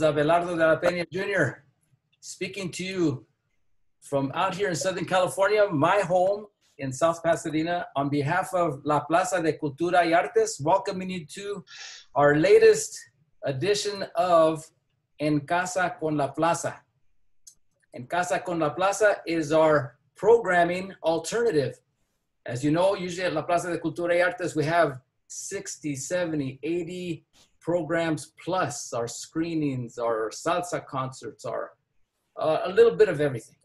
Abelardo de la Peña Jr. speaking to you from out here in Southern California, my home in South Pasadena, on behalf of La Plaza de Cultura y Artes, welcoming you to our latest edition of En Casa con la Plaza. En Casa con la Plaza is our programming alternative. As you know, usually at La Plaza de Cultura y Artes, we have 60, 70, 80 programs plus our screenings, our salsa concerts, our uh, a little bit of everything.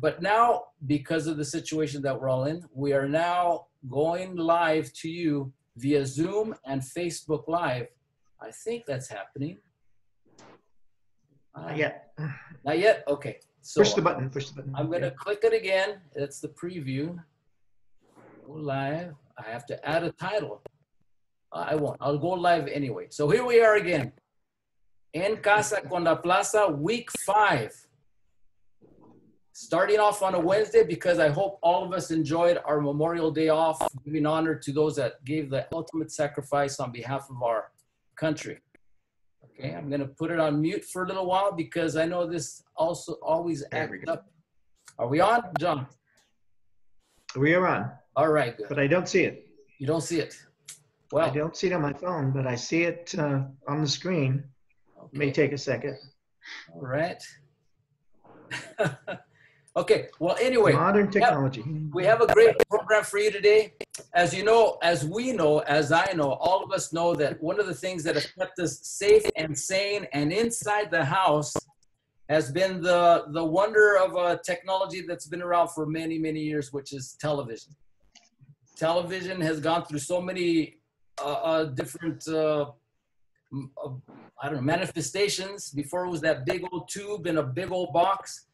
But now, because of the situation that we're all in, we are now going live to you via Zoom and Facebook Live. I think that's happening. Not yet. Not yet? Okay. So Push the button, push the button. I'm going to click it again. It's the preview. Go live. I have to add a title. I won't. I'll go live anyway. So here we are again. En Casa con la Plaza, week five. Starting off on a Wednesday because I hope all of us enjoyed our Memorial Day off, giving honor to those that gave the ultimate sacrifice on behalf of our country. Okay, I'm gonna put it on mute for a little while because I know this also always acts up. Are we on, John? We are on, All right, good. but I don't see it. You don't see it. I don't see it on my phone, but I see it uh, on the screen. May take a second. all right. Okay, well, anyway, Modern technology. we have a great program for you today. As you know, as we know, as I know, all of us know that one of the things that has kept us safe and sane and inside the house has been the, the wonder of a technology that's been around for many, many years, which is television. Television has gone through so many uh, uh, different, uh, uh, I don't know, manifestations. Before it was that big old tube in a big old box.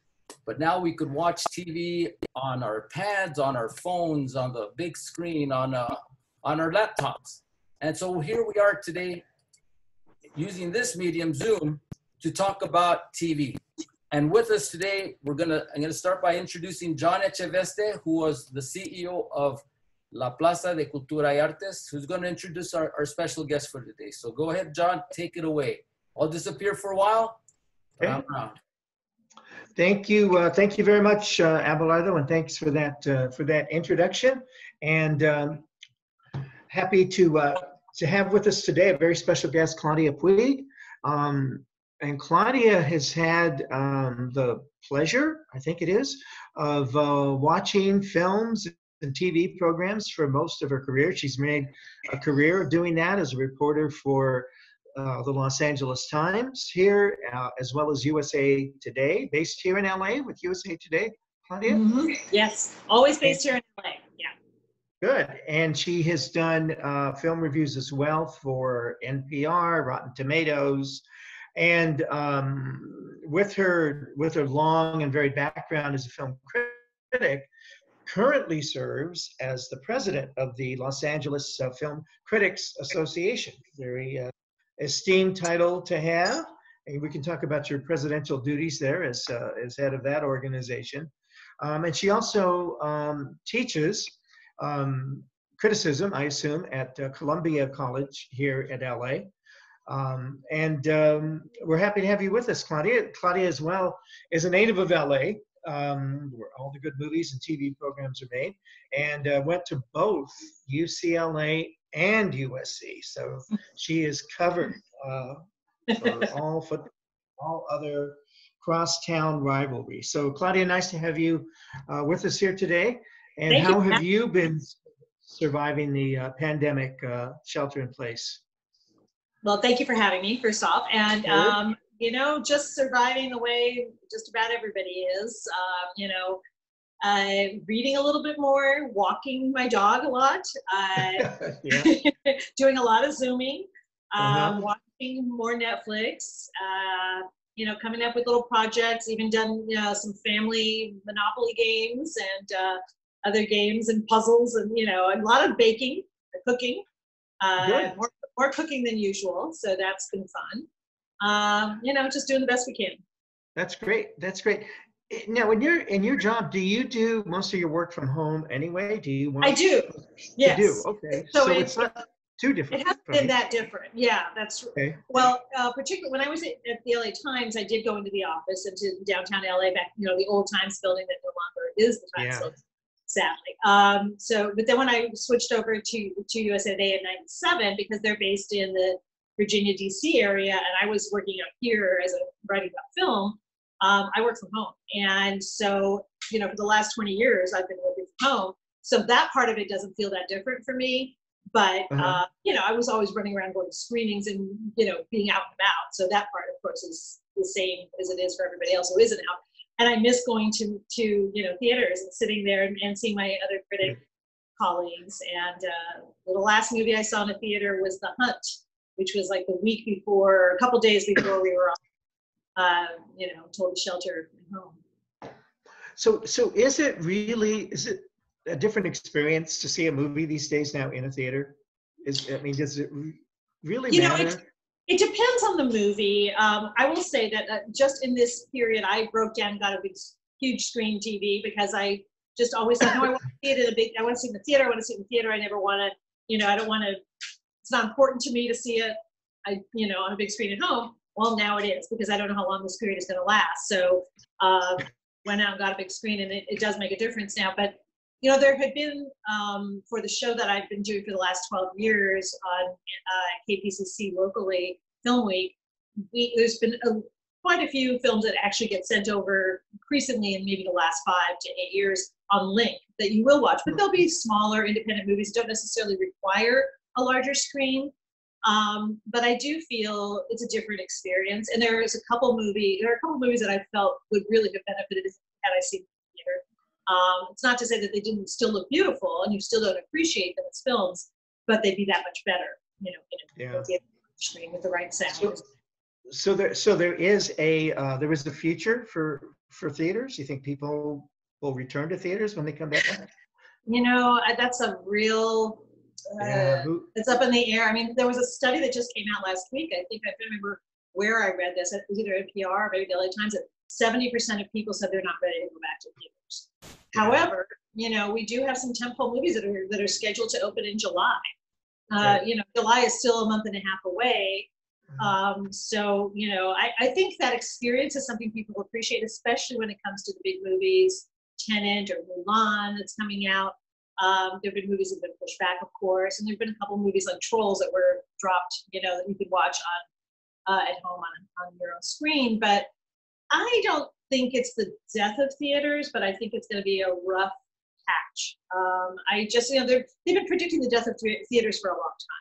But now we could watch TV on our pads, on our phones, on the big screen, on uh, on our laptops. And so here we are today, using this medium, Zoom, to talk about TV. And with us today, we're gonna I'm gonna start by introducing John Echeveste, who was the CEO of La Plaza de Cultura y Artes, who's going to introduce our, our special guest for today. So go ahead, John, take it away. I'll disappear for a while. Okay. Thank you, uh, thank you very much, uh, Abelardo, and thanks for that uh, for that introduction. And um, happy to uh, to have with us today a very special guest, Claudia Puig. Um, and Claudia has had um, the pleasure, I think it is, of uh, watching films and TV programs for most of her career. She's made a career of doing that as a reporter for uh, the Los Angeles Times here, uh, as well as USA Today, based here in LA with USA Today. Claudia? Mhm. Yes, always based here in LA. Yeah. Good. And she has done uh, film reviews as well for NPR, Rotten Tomatoes, and um, with her with her long and varied background as a film critic, currently serves as the president of the Los Angeles uh, Film Critics Association. Very uh, esteemed title to have. And we can talk about your presidential duties there as uh, as head of that organization. Um, and she also um, teaches um, criticism, I assume, at uh, Columbia College here at LA. Um, and um, we're happy to have you with us, Claudia. Claudia, as well, is a native of LA, um, where all the good movies and TV programs are made, and uh, went to both UCLA and USC. So she is covered uh, for all foot, all other crosstown rivalry. So, Claudia, nice to have you uh, with us here today. And Thank how you. have you been surviving the uh, pandemic uh, shelter in place? Well, thank you for having me, first off. And, um, you know, just surviving the way just about everybody is, uh, you know, uh, reading a little bit more, walking my dog a lot, uh, doing a lot of Zooming, um, Uh-huh. watching more Netflix, uh, you know, coming up with little projects, even done you know, some family Monopoly games and uh, other games and puzzles and, you know, a lot of baking, cooking, uh, more, more cooking than usual. So that's been fun. Um, you know, just doing the best we can. That's great. That's great. Now, in your in your job, do you do most of your work from home anyway? Do you want? I do. Yes. You do. Okay. So So, it's- it's not Two different. It hasn't been that different. Yeah, that's Okay. well, uh, particularly when I was at, at the LA Times, I did go into the office into downtown LA back, you know, the old Times building that no longer is the Times Yeah. building, sadly. Um, so, but then when I switched over to to USA Today in '97, because they're based in the Virginia D.C. area, and I was working up here as a writing about film, um, I work from home, and so you know, for the last 20 years, I've been working from home. So that part of it doesn't feel that different for me but Uh-huh. uh, you know, I was always running around going to screenings and you know being out and about. So that part, of course, is the same as it is for everybody else who isn't out. And I miss going to to you know theaters and sitting there and, and seeing my other critic colleagues. And uh, the last movie I saw in a theater was The Hunt, which was like the week before, a couple days before we were, uh, you know, told to shelter at home. So, so is it really, is it a different experience to see a movie these days now in a theater? Is, I mean, does it re- really You know, matter? it's- It depends on the movie. Um, I will say that uh, just in this period, I broke down, and got a big, huge screen TV because I just always thought, no, I want to see it in a big. I want to see it in the theater. I want to see it in the theater. I never want to, you know, I don't want to. It's not important to me to see it. I, you know, on a big screen at home. Well, now it is because I don't know how long this period is going to last. So, uh, went out and got a big screen, and it, it does make a difference now. But you know, there had been um, for the show that I've been doing for the last 12 years on uh, KPCC locally, Film Week. We, there's been a, quite a few films that actually get sent over increasingly in maybe the last five to eight years on link that you will watch, but they'll be smaller independent movies. Don't necessarily require a larger screen. Um, but I do feel it's a different experience. And there is a couple movie, there are a couple movies that I felt would really have benefited had I seen the theater. Um, it's not to say that they didn't still look beautiful and you still don't appreciate them as films, but they'd be that much better, you know, in a Yeah. screen with the right sound. So, so there, so there is a, uh, there is a future for, for theaters? You think people will return to theaters when they come back? you know, that's a real, Yeah, who- it's up in the air. I mean, there was a study that just came out last week. I think I remember where I read this. It was either NPR or maybe the LA Times. That 70% of people said they're not ready to go back to theaters. However, you know, we do have some tentpole movies that are that are scheduled to open in July. Uh, Right. You know, July is still a month and a half away. Um, so, you know, I, I think that experience is something people appreciate, especially when it comes to the big movies, Tenet or Mulan that's coming out. Um, there have been movies that have been pushed back, of course, and there have been a couple movies like Trolls that were dropped, you know, that you could watch on uh, at home on, on your own screen. But I don't think it's the death of theaters, but I think it's going to be a rough patch. Um, I just, you know, they've been predicting the death of thea- theaters for a long time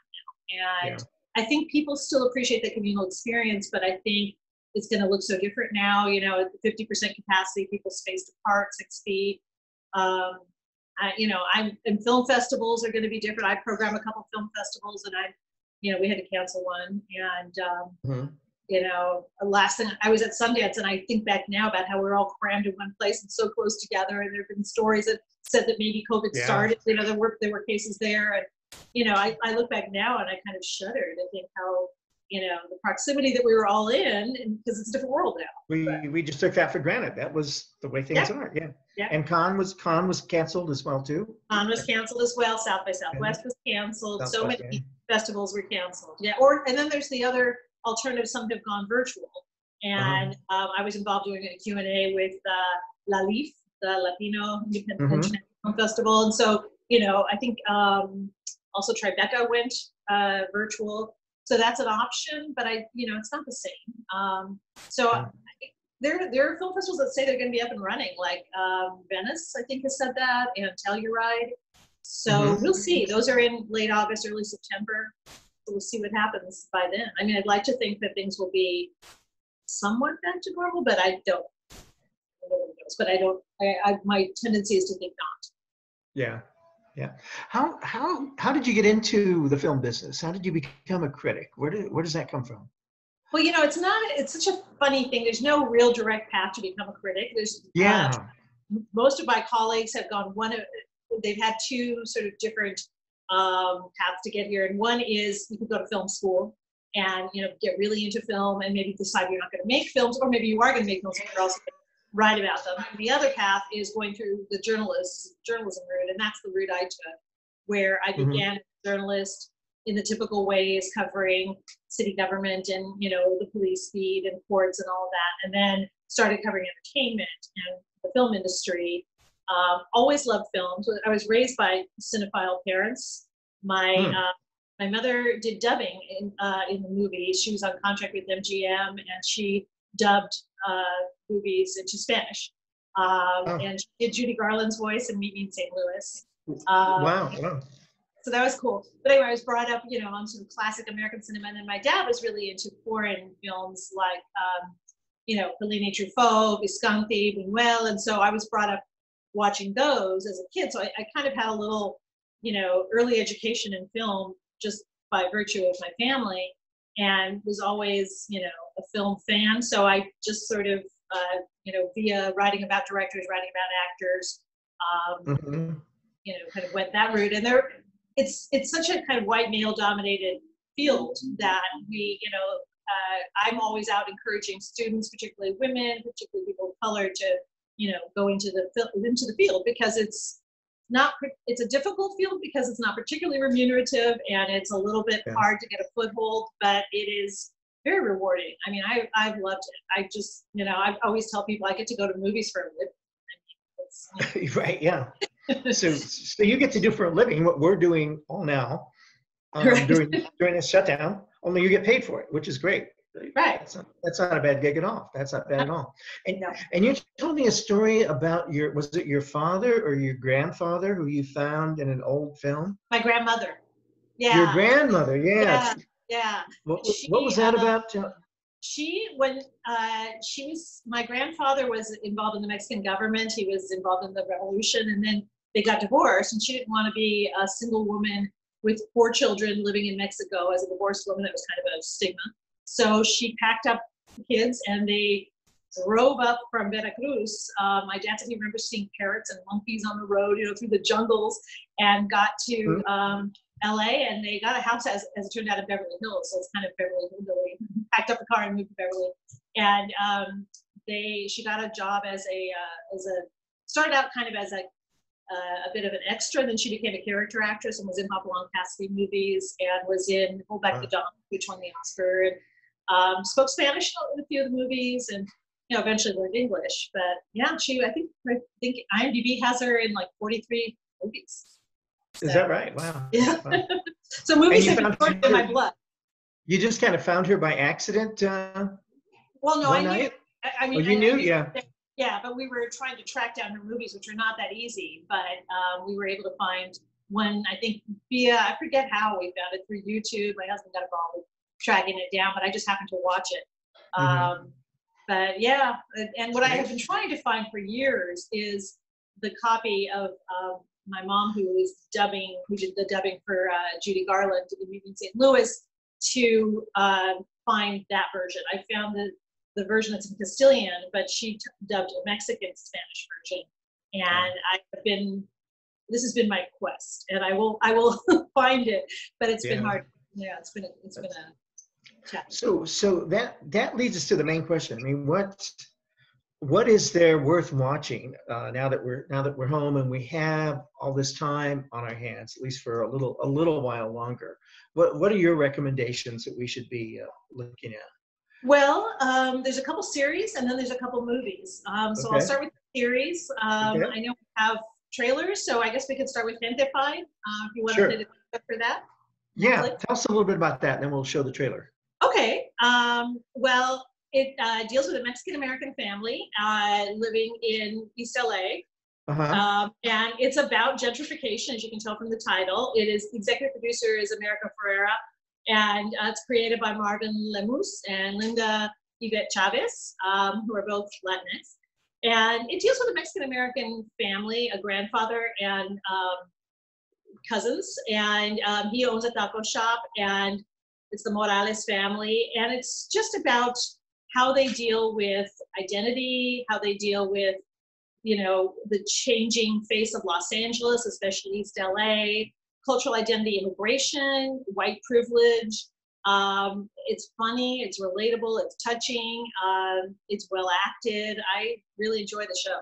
now. And I think people still appreciate the communal experience, but I think it's going to look so different now. You know, at 50% capacity, people spaced apart, six feet. Um, I, you know, I'm and film festivals are going to be different. I program a couple film festivals, and I, you know, we had to cancel one. And um, Mhm. you know, last thing I was at Sundance, and I think back now about how we're all crammed in one place and so close together. And there have been stories that said that maybe COVID Yeah. started. You know, there were there were cases there, and you know, I, I look back now and I kind of shudder to think how you know the proximity that we were all in, because it's a different world now. We, we just took that for granted. That was the way things Yeah. are, yeah. Yeah. And Cannes was, Cannes was canceled as well too? Cannes was canceled as well. South by Southwest was canceled. So many yeah. festivals were canceled. Yeah, or and then there's the other alternative. Some have gone virtual, and Uh-huh. um, I was involved doing a Q and A with uh, LALIFF, the Latino Independent Mhm. Film Festival, and so you know I think um, also Tribeca went uh, virtual, so that's an option. But I, you know, it's not the same. Um, so. There, there are film festivals that say they're going to be up and running, like um, Venice, I think, has said that, and Telluride. So Mhm. we'll see. Those are in late August, early September. So we'll see what happens by then. I mean, I'd like to think that things will be somewhat back to normal, but I don't. Nobody knows, But I don't. I, I my tendency is to think not. Yeah, yeah. How, how, how did you get into the film business? How did you become a critic? Where did, where does that come from? Well, you know, it's not. It's such a funny thing. There's no real direct path to become a critic. There's uh, Yeah, most of my colleagues have gone one of they've had two sort of different um, paths to get here and one is you could go to film school and you know get really into film and maybe decide you're not going to make films or maybe you are going to make films but you're also going to write about them the other path is going through the journalist journalism route and that's the route i took where i Mhm. began as a journalist in the typical ways, covering city government and you know the police beat and courts and all that, and then started covering entertainment and the film industry. Um, always loved films. I was raised by cinephile parents. My Hmm. uh, my mother did dubbing in uh, in the movies. She was on contract with MGM, and she dubbed uh, movies into Spanish. Um, Oh. And she did Judy Garland's voice in Meet Me in St. Louis. Um, wow, wow. so that was cool. But anyway, I was brought up, you know, on some classic American cinema, and then my dad was really into foreign films like, um, you know, Fellini, Truffaut, Visconti, Buñuel, and so I was brought up watching those as a kid. So I, I kind of had a little, you know, early education in film just by virtue of my family, and was always, you know, a film fan. So I just sort of, uh, you know, via writing about directors, writing about actors. Um, Mhm. you know, kind of went that route. And there, it's it's such a kind of white male dominated field that we, you know, uh, I'm always out encouraging students, particularly women, particularly people of color, to you know go into the into the field because it's not it's a difficult field because it's not particularly remunerative and it's a little bit Yeah. hard to get a foothold, but it is very rewarding. I mean, I I've loved it. I just you know I always tell people I get to go to movies for a living. I mean, you know, right, yeah. So, so you get to do for a living what we're doing all now um, Right. during during this shutdown. Only you get paid for it, which is great. Right. That's not, that's not a bad gig at all. That's not bad at all. And No. and you told me a story about your was it your father or your grandfather who you found in an old film? My grandmother. Yeah. Your grandmother, yeah. Yeah. Yeah. What, She, what was that uh, about? She, when uh, she was, my grandfather was involved in the Mexican government. He was involved in the revolution, and then they got divorced. And she didn't want to be a single woman with four children living in Mexico as a divorced woman. That was kind of a stigma. So she packed up the kids and they drove up from Veracruz. Uh, my dad said he remembers seeing parrots and monkeys on the road, you know, through the jungles, and got to um, LA. And they got a house, as, as it turned out, in Beverly Hills. So it's kind of Beverly Hillbilly. Packed up the car and moved to Beverly. And um, they, she got a job as a, uh, as a, started out kind of as a uh, a bit of an extra. Then she became a character actress and was in Hopalong Cassidy movies and was in Hold Back the Dawn, which won the Oscar. And um, spoke Spanish in a few of the movies and you know eventually learned English. But yeah, she I think I think IMDb has her in like 43 movies. Is that right? Wow. Yeah. Wow. so movies you have been poured in my blood. You just kind of found her by accident. Uh, Well, no, I knew. night? I, I oh, mean, you I- I knew? Yeah. Yeah, but we were trying to track down her movies, which are not that easy. But um, we were able to find one, I think, via, I forget how we found it through YouTube. My husband got involved with tracking it down, but I just happened to watch it. Mhm. Um, but yeah, and- what I have been trying to find for years is the copy of um, my mom, who was dubbing, who did the dubbing for uh, Judy Garland in St. Louis, to uh, find that version. I found the the version that's in Castilian, but she t- dubbed a Mexican Spanish version, and I've been. This has been my quest, and I will I will find it, but it's been hard. Yeah, it's been a, it's been a. So, so that that leads us to the main question. I mean, what what is there worth watching uh, now that we're now that we're home and we have all this time on our hands, at least for a little a little while longer? What what are your recommendations that we should be uh, looking at? Well, um, there's a couple series and then there's a couple movies. Um, so I'll start with the series. Um, Okay. I know we have trailers, so I guess we could start with Gentefied uh, if you want Sure. to for that. Yeah, tell us a little bit about that, and then we'll show the trailer. Okay. Um, well, it uh, deals with a Mexican American family uh, living in East LA. Uh-huh. Um, and it's about gentrification, as you can tell from the title. It is executive producer is America Ferrera, and uh, it's created by Marvin Lemus and Linda Yvette Chavez, um, who are both Latinx. And it deals with a Mexican American family, a grandfather and um, cousins, and um, he owns a taco shop, and it's the Morales family, and it's just about how they deal with identity, how they deal with you know, the changing face of Los Angeles, especially East LA, cultural identity, immigration, white privilege. Um, it's funny, it's relatable, it's touching, um, it's well acted. I really enjoy the show.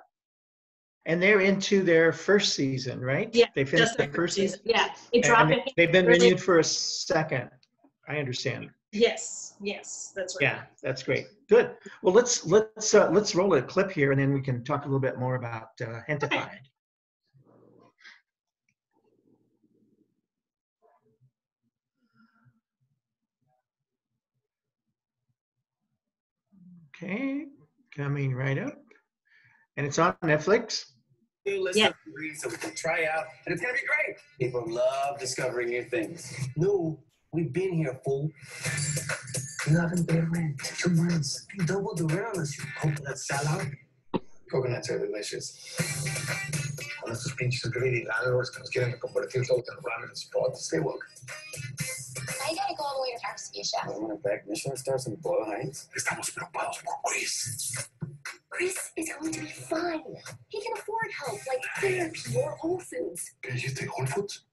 and they're into their first season, right? Yeah, They finished the first season. season. Yeah. It dropped. They've been renewed for a second. I understand. Yes, yes, that's right. Yeah, that's great. Good. Well, let's let's uh, let's roll a clip here, and then we can talk a little bit more about uh, Gentefied. Okay, coming right up, and it's on Netflix. new list Yeah. of degrees that we can try out, and it's gonna be great. People love discovering new things. No, we've been here, fool. You haven't paid rent. Two months. Double the rent unless you coconut salad. Coconuts are delicious. Con estos pinches greedy landlords que nos quieren convertir todos en ramen spots. Stay woke. Why you gotta go all the way to Paris to be? I'm gonna back Michelin stars in Boyle Heights. Estamos preocupados por Chris. Chris is going to be fine. He can afford help like therapy or Whole Foods. ¿Qué take Whole Foods?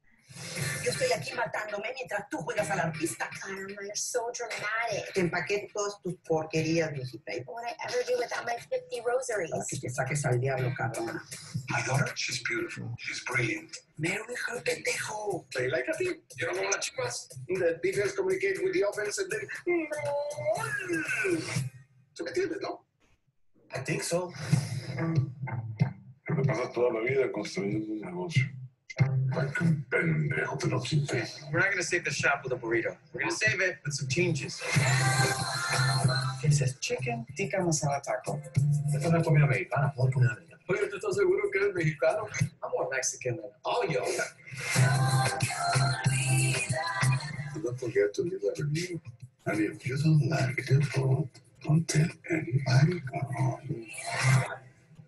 Yo estoy aquí matándome mientras tú juegas al artista. Caramba, you're so dramatic. Te empaqué todas tus porquerías, mijita. y What would I ever do without my 50 rosaries? Para que te saques al diablo, cabrona. My daughter, she's beautiful. She's brilliant. Hijo de pendejo. Play like a team. You know las chivas. The defense communicate with the offense and then... ¿Se me entiendes, no? I think so. Me pasas toda la vida construyendo un negocio. Like un pendejo, te lo quité. We're not gonna save the shop with a burrito. We're gonna save it with some changes. It says chicken tikka masala taco. Esta es una comida mexicana, no comida americana. Oye, ¿tú estás seguro que eres mexicano? I'm more Mexican than all you. Don't forget to leave a review. And if you don't like the food, don't tell anybody.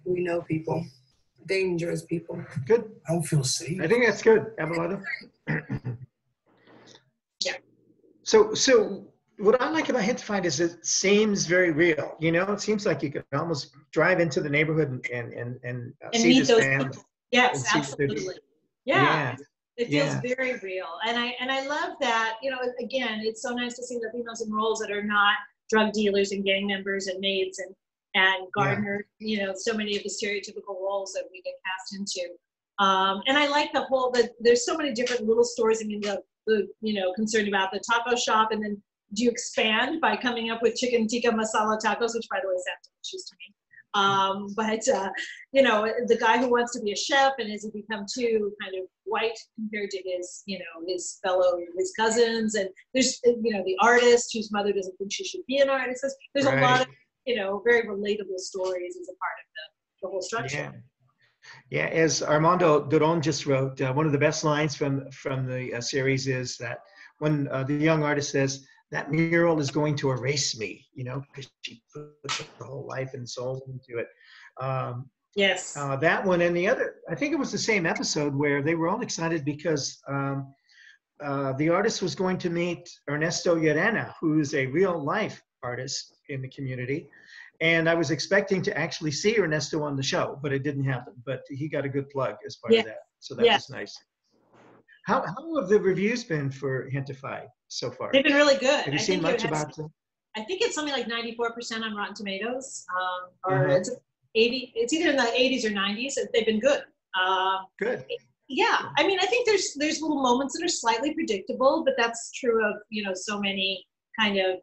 We know people. Dangerous people. Good. I don't feel safe. I think that's good. Abelardo? Yeah. So, so what I like about Gentefied is it seems very real. You know, it seems like you could almost drive into the neighborhood and and and, and, uh, And see meet this those family. people. Yes, and see what they're doing. absolutely. Yeah, it feels yeah. very real, and I and I love that. You know, again, it's so nice to see Latinos in roles that are not drug dealers and gang members and maids and and gardeners. You know, so many of the stereotypical roles that we get cast into. Um, and I like the whole that there's so many different little stories. I mean, the the you know concerned about the taco shop, and then do you expand by coming up with chicken tikka masala tacos, which by the way sound delicious to me. Um, but uh, you know, the guy who wants to be a chef and has he become too kind of white compared to his, you know, his fellow, his cousins. And there's, you know, the artist whose mother doesn't think she should be an artist. There's- There's a lot of, you know, very relatable stories as a part of the, the whole structure. Yeah. Yeah, as Armando Duron just wrote, uh, one of the best lines from from the uh, series is that when uh, the young artist says, "That mural is going to erase me," you know, because she put her whole life and soul into it. Um, Yes. uh, that one and the other, I think it was the same episode where they were all excited because um, uh, the artist was going to meet Ernesto Yerena, who's a real life artist in the community. And I was expecting to actually see Ernesto on the show, but it didn't happen. But he got a good plug as part Yeah. of that. So that Yeah. was nice. How, how have the reviews been for Gentefied so far? They've been really good. Have you I seen much about them? I think it's something like 94% on Rotten Tomatoes, um, or Mhm. it's 80. It's either in the 80s or 90s. They've been good. Um, Good. yeah, I mean, I think there's there's little moments that are slightly predictable, but that's true of you know so many kind of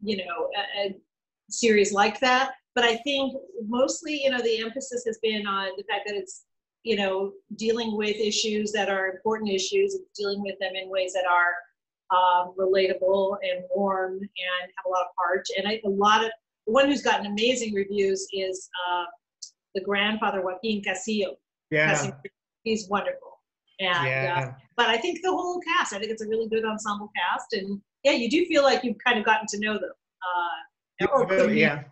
you know a, a series like that. But I think mostly you know the emphasis has been on the fact that it's you know dealing with issues that are important issues, and dealing with them in ways that are um, relatable and warm and have a lot of heart. And I, a lot of the one who's gotten amazing reviews is uh, the grandfather Joaquin Cosío. Yeah. Casillo. He's wonderful. And uh, Yeah. but I think the whole cast, I think it's a really good ensemble cast, and yeah, you do feel like you've kind of gotten to know them. Uh, Really, yeah.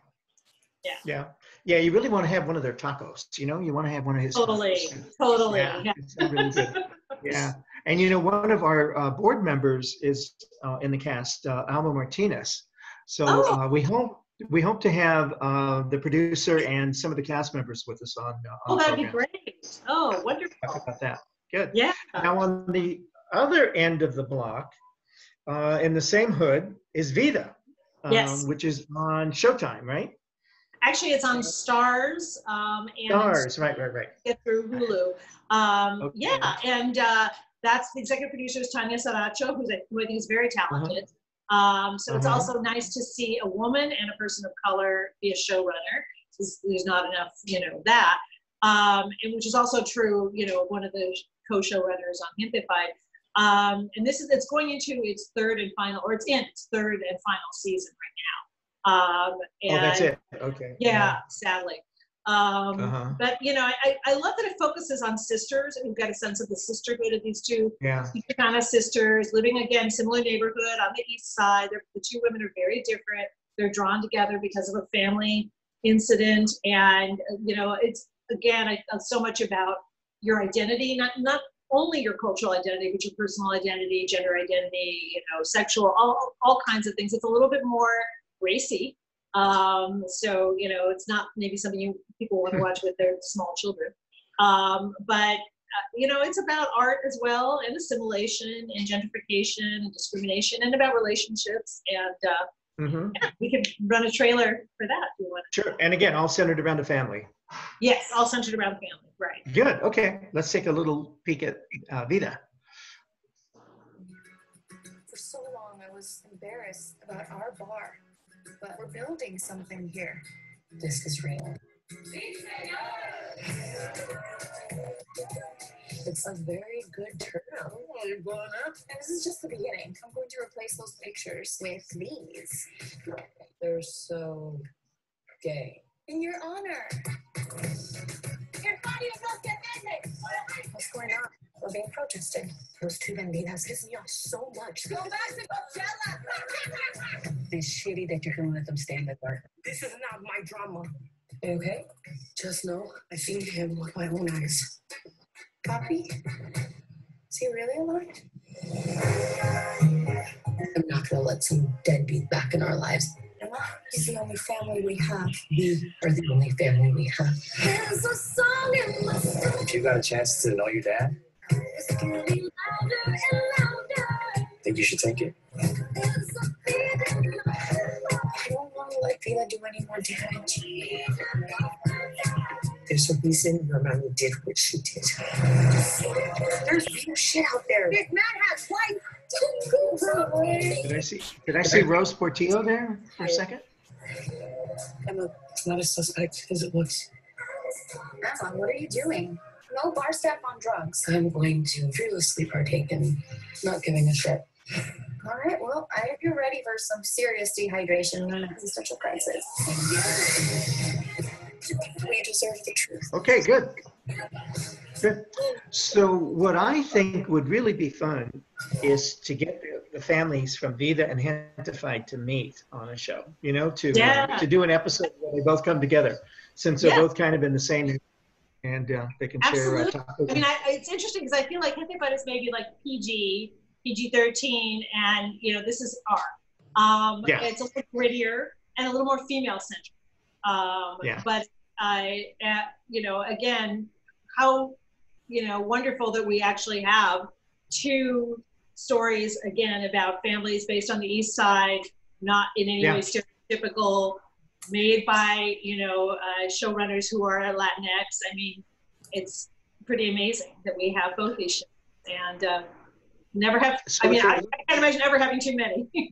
Yeah. Yeah. Yeah. You really want to have one of their tacos. You know, you want to have one of his. Totally, tacos. totally. Yeah, Yeah. really. Yeah. And you know, one of our uh, board members is uh, in the cast, uh, Alma Martinez. So Oh. uh, we hope we hope to have uh, the producer and some of the cast members with us on. Uh, Oh, on that'd be great. Oh, wonderful. Talk about that. Good. Yeah. Now on the other end of the block, uh, in the same hood, is Vida, um, Yes. which is on Showtime, right? Actually, it's on Starz. Um, and Starz, right, right, right. get through Hulu. Um, Okay. Yeah, and uh, that's the executive producer is Tanya Saracho, who's I, who I think is very talented. Um, so it's Uh-huh. also nice to see a woman and a person of color be a showrunner. There's, there's not enough, you know, that. Um, and which is also true, you know, one of the co-showrunners on Gentefied. Um, and this is it's going into its third and final, or it's in its third and final season right now. Um, Oh, that's it. Okay. Yeah, sadly. Um, Uh-huh. but you know, I, I- love that it focuses on sisters, and we've got a sense of the sisterhood of these two Yeah. Chicana sisters living again similar neighborhood on the east side. They're, the two women are very different. They're drawn together because of a family incident, and uh, you know, it's again, I, uh, so much about your identity, not not only your cultural identity, but your personal identity, gender identity, you know, sexual, all all kinds of things. It's a little bit more racy. Um, so you know, it's not maybe something you people want to watch with their small children. Um, but uh, you know, it's about art as well, and assimilation, and gentrification, and discrimination, and about relationships. And uh, hmm yeah, we could run a trailer for that if you want. Sure. And again, all centered around the family. Yes, all centered around the family, right? Good. Okay. Let's take a little peek at uh, Vida. For so long, I was embarrassed about our bar, but we're building something here. This is real. It's a very good turnout. Oh, you're going up? And this is just the beginning. I'm going to replace those pictures with these. They're so gay. In your honor. Your body is not defended. What's going on? We're being protested. Those two bandidas piss me off so much. Go back to Coachella! It's shitty that you're gonna let them stay in the dark. This is not my drama. Okay? Just know I've seen him with my own eyes. Poppy? Is he really alive? I'm not gonna let some deadbeat back in our lives. Emma, he's the only family we have. We are the only family we have. There's a song in my soul. If you got a chance to know your dad, It's getting louder and louder. think you should take it. There's a beat in my heart. I don't want to let Vida do any more damage. There's a reason your mommy did what she did. There's real shit out there. This man has wife. Don't go away. Did I see? Did I see Rose Portillo there for a second? Emma, it's not as suspect as it looks. Emma, what are you doing? No bar staff on drugs. I'm going to fearlessly partake in not giving a shit. All right, well, I hope you're ready for some serious dehydration and an existential crisis. We deserve the truth. Okay, good. Good. So what I think would really be fun is to get the, the families from Vida and Gentefied to meet on a show, you know, to, Yeah. uh, to do an episode where they both come together since they're Yeah. both kind of in the same and uh, they can share uh, Absolutely. topics. I mean, I, it's interesting because I feel like Hitler is maybe like PG, PG 13, and you know, this is R. Um, Yeah. It's a little grittier and a little more female centric. Um, Yeah. But I, uh, you know, again, how, you know, wonderful that we actually have two stories again about families based on the East Side, not in any Yeah. way stereotypical, made by, you know, uh, showrunners who are Latinx. I mean, it's pretty amazing that we have both these shows and uh, never have So i mean I, I, can't imagine ever having too many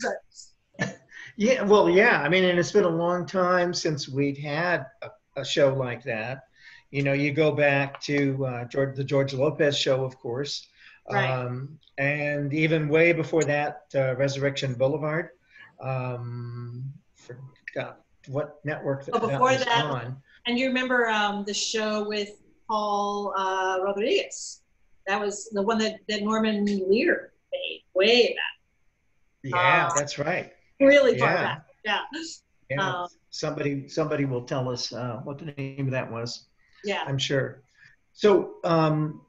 but Yeah, well, yeah. I mean, and it's been a long time since we'd had a, a show like that. You know, you go back to uh, George, the George Lopez show, of course, Right. um, and even way before that, uh, Resurrection Boulevard. Um, forgot what network that, Oh, that before was that- on. and you remember um, the show with paul uh, rodriguez that was the one that, that norman lear made way back Yeah, uh, that's right. really far Yeah. back yeah Yeah. Um, somebody, somebody will tell us uh, what the name of that was. yeah I'm sure. So, um,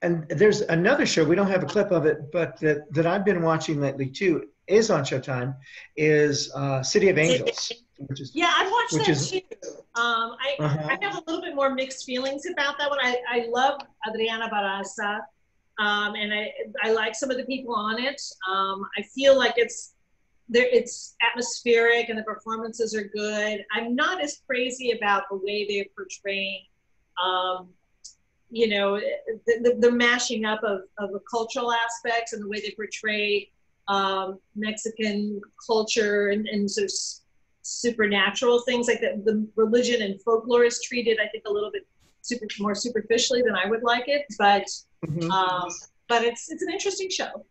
and there's another show, we don't have a clip of it, but that, that I've been watching lately too, is on Showtime, is uh, City of Angels, which is, yeah i've watched that is- too um, I, Uh-huh. I have a little bit more mixed feelings about that one i, I love adriana barraza um, and I, I like some of the people on it um, i feel like it's there it's atmospheric and the performances are good. I'm not as crazy about the way they're portraying, um, you know, the, the, the mashing up of, of the cultural aspects and the way they portray um, Mexican culture and, and sort of supernatural things like that. The religion and folklore is treated, I think, a little bit super more superficially than I would like it, but Mhm. um, but it's it's an interesting show.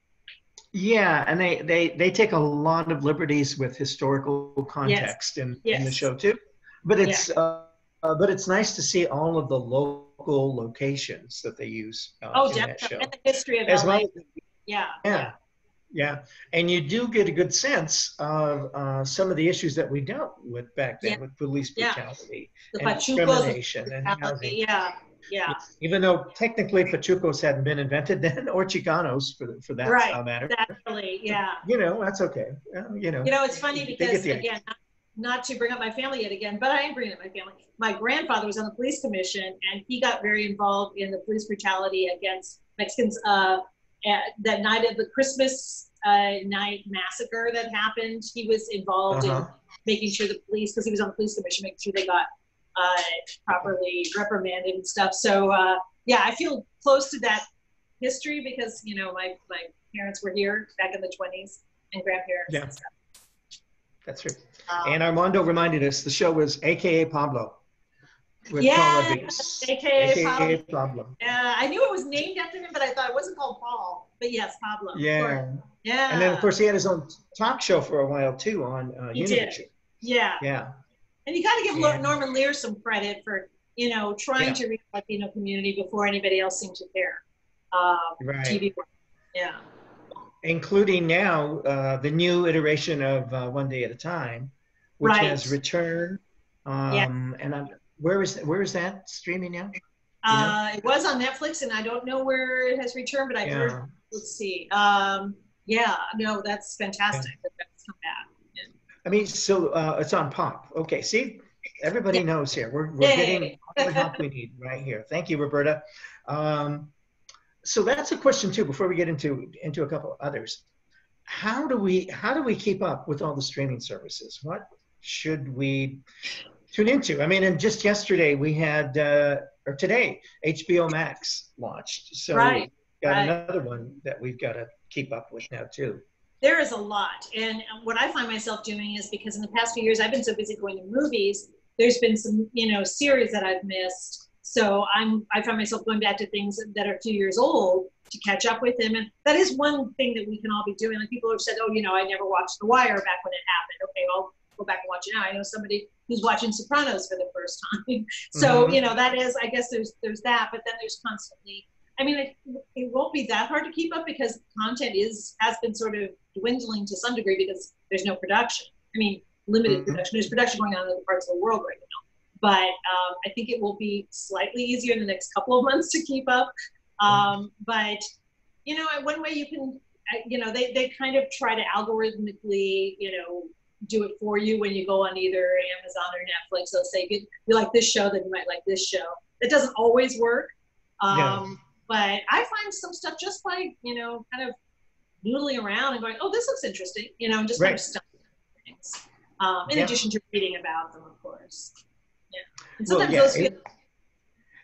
Yeah, and they, they, they take a lot of liberties with historical context in, in the show too. But it's uh, uh, but it's nice to see all of the local locations that they use uh, Oh, in that show. definitely. And the history of As LA. well, yeah. yeah, yeah, and you do get a good sense of uh, some of the issues that we dealt with back then Yeah. with police brutality The and discrimination and housing. Yeah. Yeah. Even though technically Pachucos hadn't been invented then, or Chicanos for for that Right. matter. Exactly. Yeah. You know, that's okay. You know. You know, it's funny because get the idea. again, not, not to bring up my family yet again, but I am bringing up my family. My grandfather was on the police commission, and he got very involved in the police brutality against Mexicans. Uh, at that night of the Christmas uh, night massacre that happened, he was involved Uh-huh. in making sure the police, because he was on the police commission, making sure they got uh, properly reprimanded and stuff. So uh, yeah, I feel close to that history because you know my my parents were here back in the 20s and grandparents Yeah. and stuff. That's true. Um, And Armando reminded us the show was AKA Pablo. With Paula Dukes. AKA Pablo. Pablo. Yeah, I knew it was named after him, but I thought it wasn't called Paul. But yes, Pablo. Yeah. Yeah. And then, of course, he had his own talk show for a while, too, on uh, He Univision. did. yeah. Yeah. And you got to give Yeah. Norman Lear some credit for, you know, trying Yeah. to reach the Latino community before anybody else seemed to care. Um, Right. TV work. Yeah. Including now uh, the new iteration of uh, One Day at a Time, which Right. has returned. Um, And I'm, where is where is that streaming now? Uh, it was on Netflix, and I don't know where it has returned, but I heard. Yeah. Let's see. Um, yeah. No, that's fantastic that that's come back. I mean, so uh, it's on Pop. Okay, see, everybody Yeah. knows here. We're, we're getting all the help we need right here. Thank you, Roberta. Um, so that's a question too. Before we get into into a couple others, how do we how do we keep up with all the streaming services? What should we tune into? I mean, and just yesterday we had uh, or today HBO Max launched. So Right, got right. another one that we've got to keep up with now too. There is a lot. And what i find myself doing is because in the past few years i've been so busy going to movies there's been some you know series that i've missed. So i'm i find myself going back to things that are a few years old to catch up with them. And that is one thing that we can all be doing. Like people have said oh you know i never watched the wire back when it happened. Okay i'll go back and watch it now. I know somebody who's watching sopranos for the first time. So Mhm. you know that is i guess there's there's that but then there's constantly I mean, it, it won't be that hard to keep up because content is has been sort of dwindling to some degree because there's no production. I mean, limited Mhm. production. There's production going on in other parts of the world right now, but um, I think it will be slightly easier in the next couple of months to keep up. Um, but you know, one way you can, uh, you know, they they kind of try to algorithmically, you know, do it for you when you go on either Amazon or Netflix. They'll say, if you like this show, then you might like this show. That doesn't always work. Um, Yeah. But I find some stuff just by, you know, kind of noodling around and going, oh, this looks interesting, you know, and just kind of things. Um, in Yeah. addition to reading about them, of course. Yeah. And Well, sometimes yeah, those feel, it,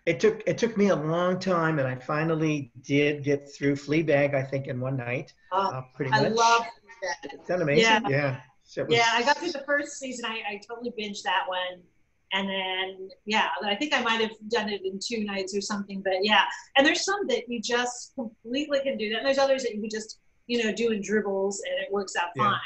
it took it took me a long time, and I finally did get through Fleabag. I think in one night, uh, uh, pretty I much. love that. Isn't that amazing? Yeah. Yeah. So it was- Yeah, I got through the first season. I, I totally binged that one. And then, yeah, I think I might have done it in two nights or something. But yeah, and there's some that you just completely can do that. And there's others that you can just, you know, do in dribbles and it works out Yeah. fine.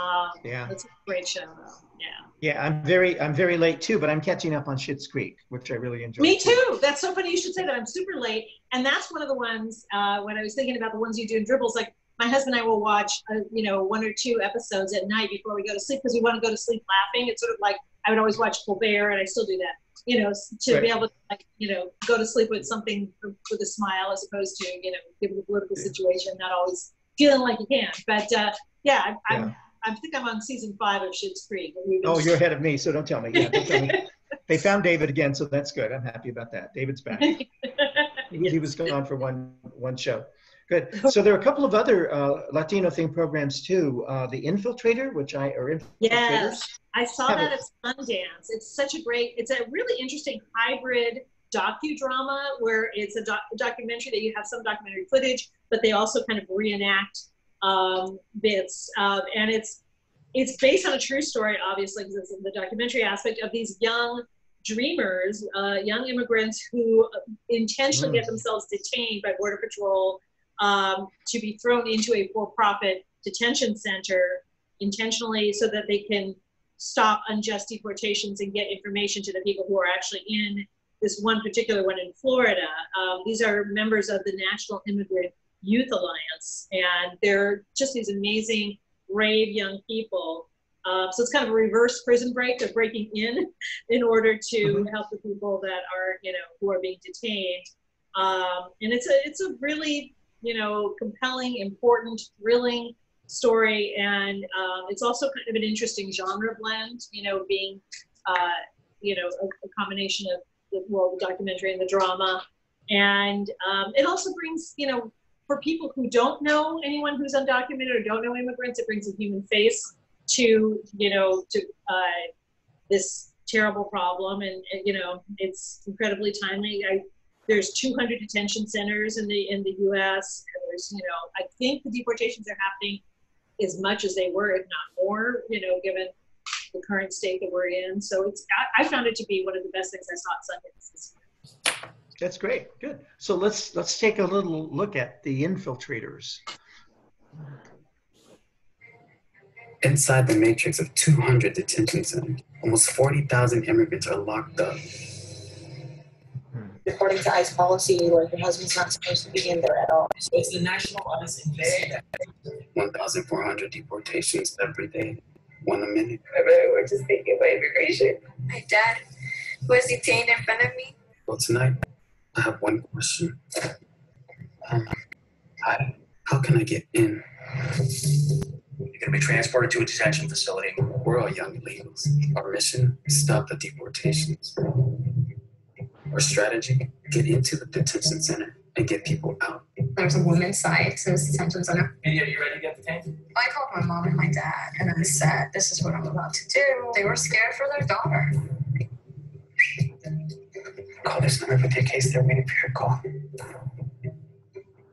Um, Yeah. It's a great show, though. Yeah. Yeah, I'm very I'm very late too, but I'm catching up on Schitt's Creek, which I really enjoy. Me too. That's so funny you should say that. I'm super late. And that's one of the ones, uh, when I was thinking about the ones you do in dribbles, like my husband and I will watch, uh, you know, one or two episodes at night before we go to sleep because we want to go to sleep laughing. It's sort of like I would always watch Colbert, and I still do that, you know, to be able to, like, you know, go to sleep with something with a smile as opposed to, you know, given the political Yeah. situation, not always feeling like you can. But uh, yeah, I, I'm, Yeah. I think I'm on season five of Schitt's Creek. Oh, you're ahead of me, so don't tell me. Yeah, don't tell me. They found David again, so that's good. I'm happy about that. David's back. He, he was gone for one one show. Good. So there are a couple of other uh, Latino themed programs too. Uh, the Infiltrator, which I or Infiltrators. Yes, I saw Have that it. at Sundance. It's such a great, it's a really interesting hybrid docudrama where it's a, doc, documentary that you have some documentary footage, but they also kind of reenact um, bits. Um, and it's it's based on a true story, obviously, because it's the documentary aspect of these young dreamers, uh, young immigrants who intentionally get themselves detained by Border Patrol um, to be thrown into a for-profit detention center intentionally so that they can stop unjust deportations and get information to the people who are actually in this one particular one in Florida. Um, these are members of the National Immigrant Youth Alliance, and they're just these amazing, brave young people. Uh, so it's kind of a reverse prison break of breaking in in order to Mhm. help the people that are, you know, who are being detained. Um, and it's a it's a really you know compelling, important, thrilling story, and um, it's also kind of an interesting genre blend. You know, being uh, you know a, a combination of the well, the documentary and the drama, and um, it also brings you know for people who don't know anyone who's undocumented or don't know immigrants, it brings a human face to you know to uh, this terrible problem, and, and you know it's incredibly timely. I, there's 200 detention centers in the in the U.S. There's you know I think the deportations are happening as much as they were, if not more. You know, given the current state that we're in. So it's I, I found it to be one of the best things I saw at Sundance this year. That's great. Good. So let's let's take a little look at the Infiltrators. Inside the matrix of 200 detention centers, almost 40,000 immigrants are locked up. According to ICE policy, like your husband's not supposed to be in there at all. It's the national ICE investigation. 1,400 deportations every day, one a minute. We're just thinking about immigration. My dad was detained in front of me. Well, tonight, I have one question. Um, hi, how can I get in? You're gonna be transported to a detention facility. We're all young illegals. Our mission is stop the deportations. Our strategy, get into the detention center and get people out. There's a woman's side to this detention center. Hey, are you ready to get detained? I called my mom and my dad, and I said, "This is what I'm about to do." They were scared for their daughter. Call this number with your case. They're waiting for your call.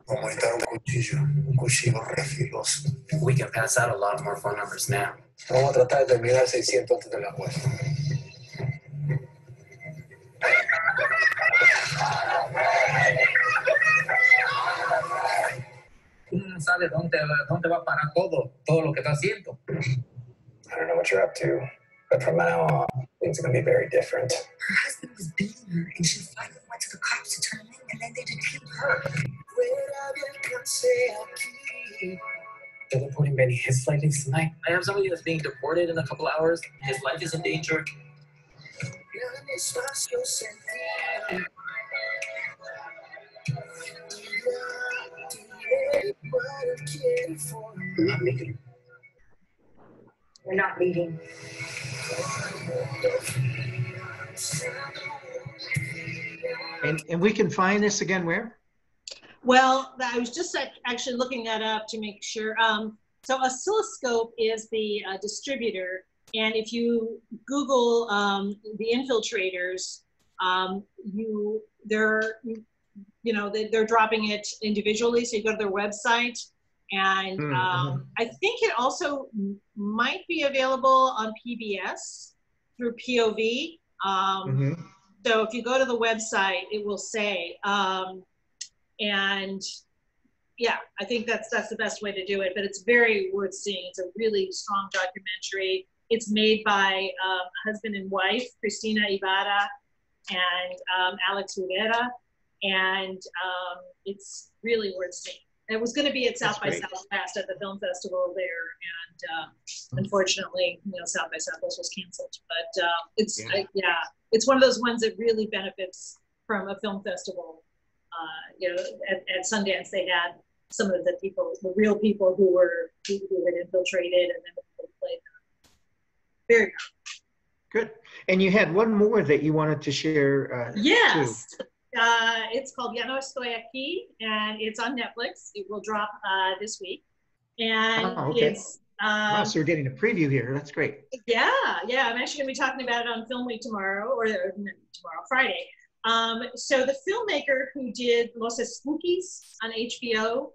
Aumentar un cuchillo, un cuchillo re filoso. We can pass out a lot more phone numbers now. Vamos a tratar de terminar 600 antes de la muerte. Tú no sabes dónde, dónde va a parar todo, todo lo que está haciendo. I don't know what you're up to, but from now on, things are going to be very different. Her husband was beating her, and she finally went to the cops to turn him in, and then they detained her. They're reporting Benny. His flight leaves tonight. I have somebody that's being deported in a couple hours. His life is in danger. I'm not leaving. We're not leaving. And and we can find this again where? Well, I was just actually looking that up to make sure. Um, so Oscilloscope is the uh, distributor, and if you Google um, the infiltrators, um, you they're you know they, they're dropping it individually. So you go to their website, and Hmm, um, I think it also might be available on PBS through POV. Um, Mhm. so if you go to the website, it will say, um, and yeah, I think that's that's the best way to do it. But it's very worth seeing. It's a really strong documentary. It's made by um, husband and wife, Cristina Ibarra and um, Alex Rivera, and um, it's really worth seeing. It was going to be at South by That's great. Southwest at the film festival there, and uh, unfortunately, you know, South by Southwest was canceled. But uh, it's Yeah. yeah. yeah, it's one of those ones that really benefits from a film festival. Uh, you know, at, at Sundance they had some of the people, the real people who were who, who had infiltrated, and then the people who played them. Very Good. And you had one more that you wanted to share. Uh, Yes. Uh, it's called Ya no estoy aquí, and it's on Netflix. It will drop uh, this week, and Oh, okay. it's Wow, um, so we're getting a preview here. That's great. yeah, yeah. I'm actually going to be talking about it on Film Week tomorrow, or uh, tomorrow, Friday. Um, so the filmmaker who did Los Espookys on HBO,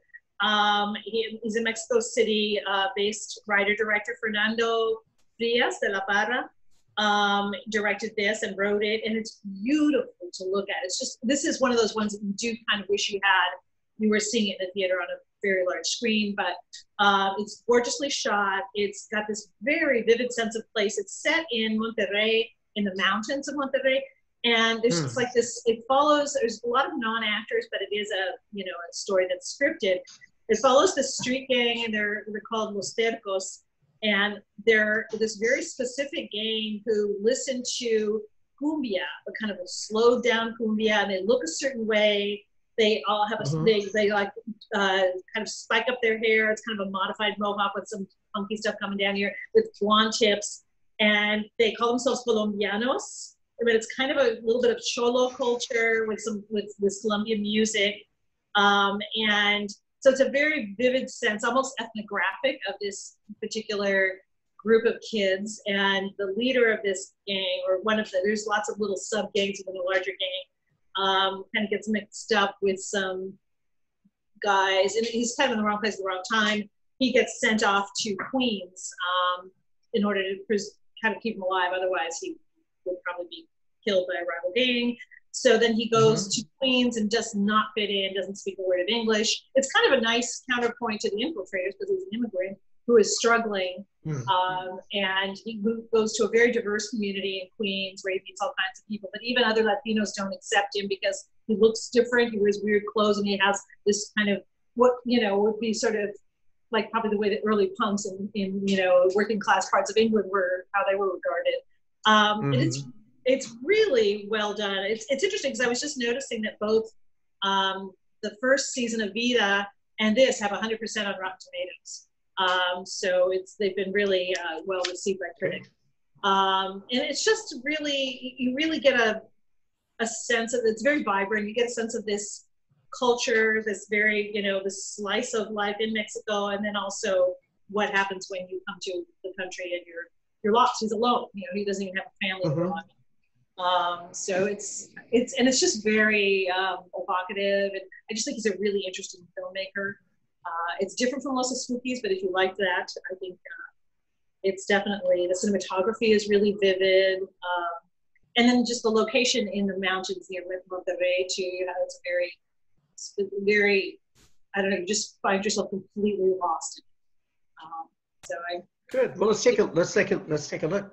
um, he, he's a Mexico City-based writer-director, Fernando Frias de la Parra, um, directed this and wrote it, and it's beautiful to look at. It's just this is one of those ones that you do kind of wish you had. You were seeing it in the theater on a very large screen, but um, it's gorgeously shot. It's got this very vivid sense of place. It's set in Monterrey, in the mountains of Monterrey, and there's just like this. It follows. There's a lot of non-actors, but it is a you know a story that's scripted. It follows the street gang, and they're they're called Los Tercos, and they're this very specific gang who listen to cumbia, a kind of a slowed down cumbia, and they look a certain way. They all have a Mhm. they they like uh, kind of spike up their hair. It's kind of a modified mohawk with some funky stuff coming down here with blonde tips, and they call themselves Colombianos. But it's kind of a little bit of cholo culture with some with this Colombian music, um, and so it's a very vivid sense, almost ethnographic of this particular group of kids. And the leader of this gang, or one of the, there's lots of little sub gangs within a larger gang, um, kind of gets mixed up with some guys, and he's kind of in the wrong place at the wrong time. He gets sent off to Queens um, in order to pres- kind of keep him alive. Otherwise, he would probably be killed by a rival gang. So then he goes to Queens and does not fit in, doesn't speak a word of English. It's kind of a nice counterpoint to the infiltrators because he's an immigrant who is struggling. Hmm. Um, and he goes to a very diverse community in Queens where he meets all kinds of people. But even other Latinos don't accept him because he looks different. He wears weird clothes and he has this kind of what, you know, would be sort of like probably the way that early punks in, in you know, working class parts of England were, how they were regarded. Um, and it's it's really well done. It's, it's interesting because I was just noticing that both um, the first season of Vida and this have 100% on Rotten Tomatoes. Um, so it's they've been really uh, well received by critics. Um, and it's just really you really get a a sense of it's very vibrant. You get a sense of this culture, this very you know this slice of life in Mexico, and then also what happens when you come to the country and you're you're lost. He's alone. You know, he doesn't even have a family. Mhm. belong. Um, so it's it's and it's just very um, evocative, and I just think he's a really interesting filmmaker. Uh, it's different from Los Espookys, but if you like that, I think uh, it's definitely the cinematography is really vivid, um, and then just the location in the mountains near Monterrey too. You know, it's very, very, I don't know, you just find yourself completely lost. Um, so I Good. Well, let's take a let's take a let's take a look.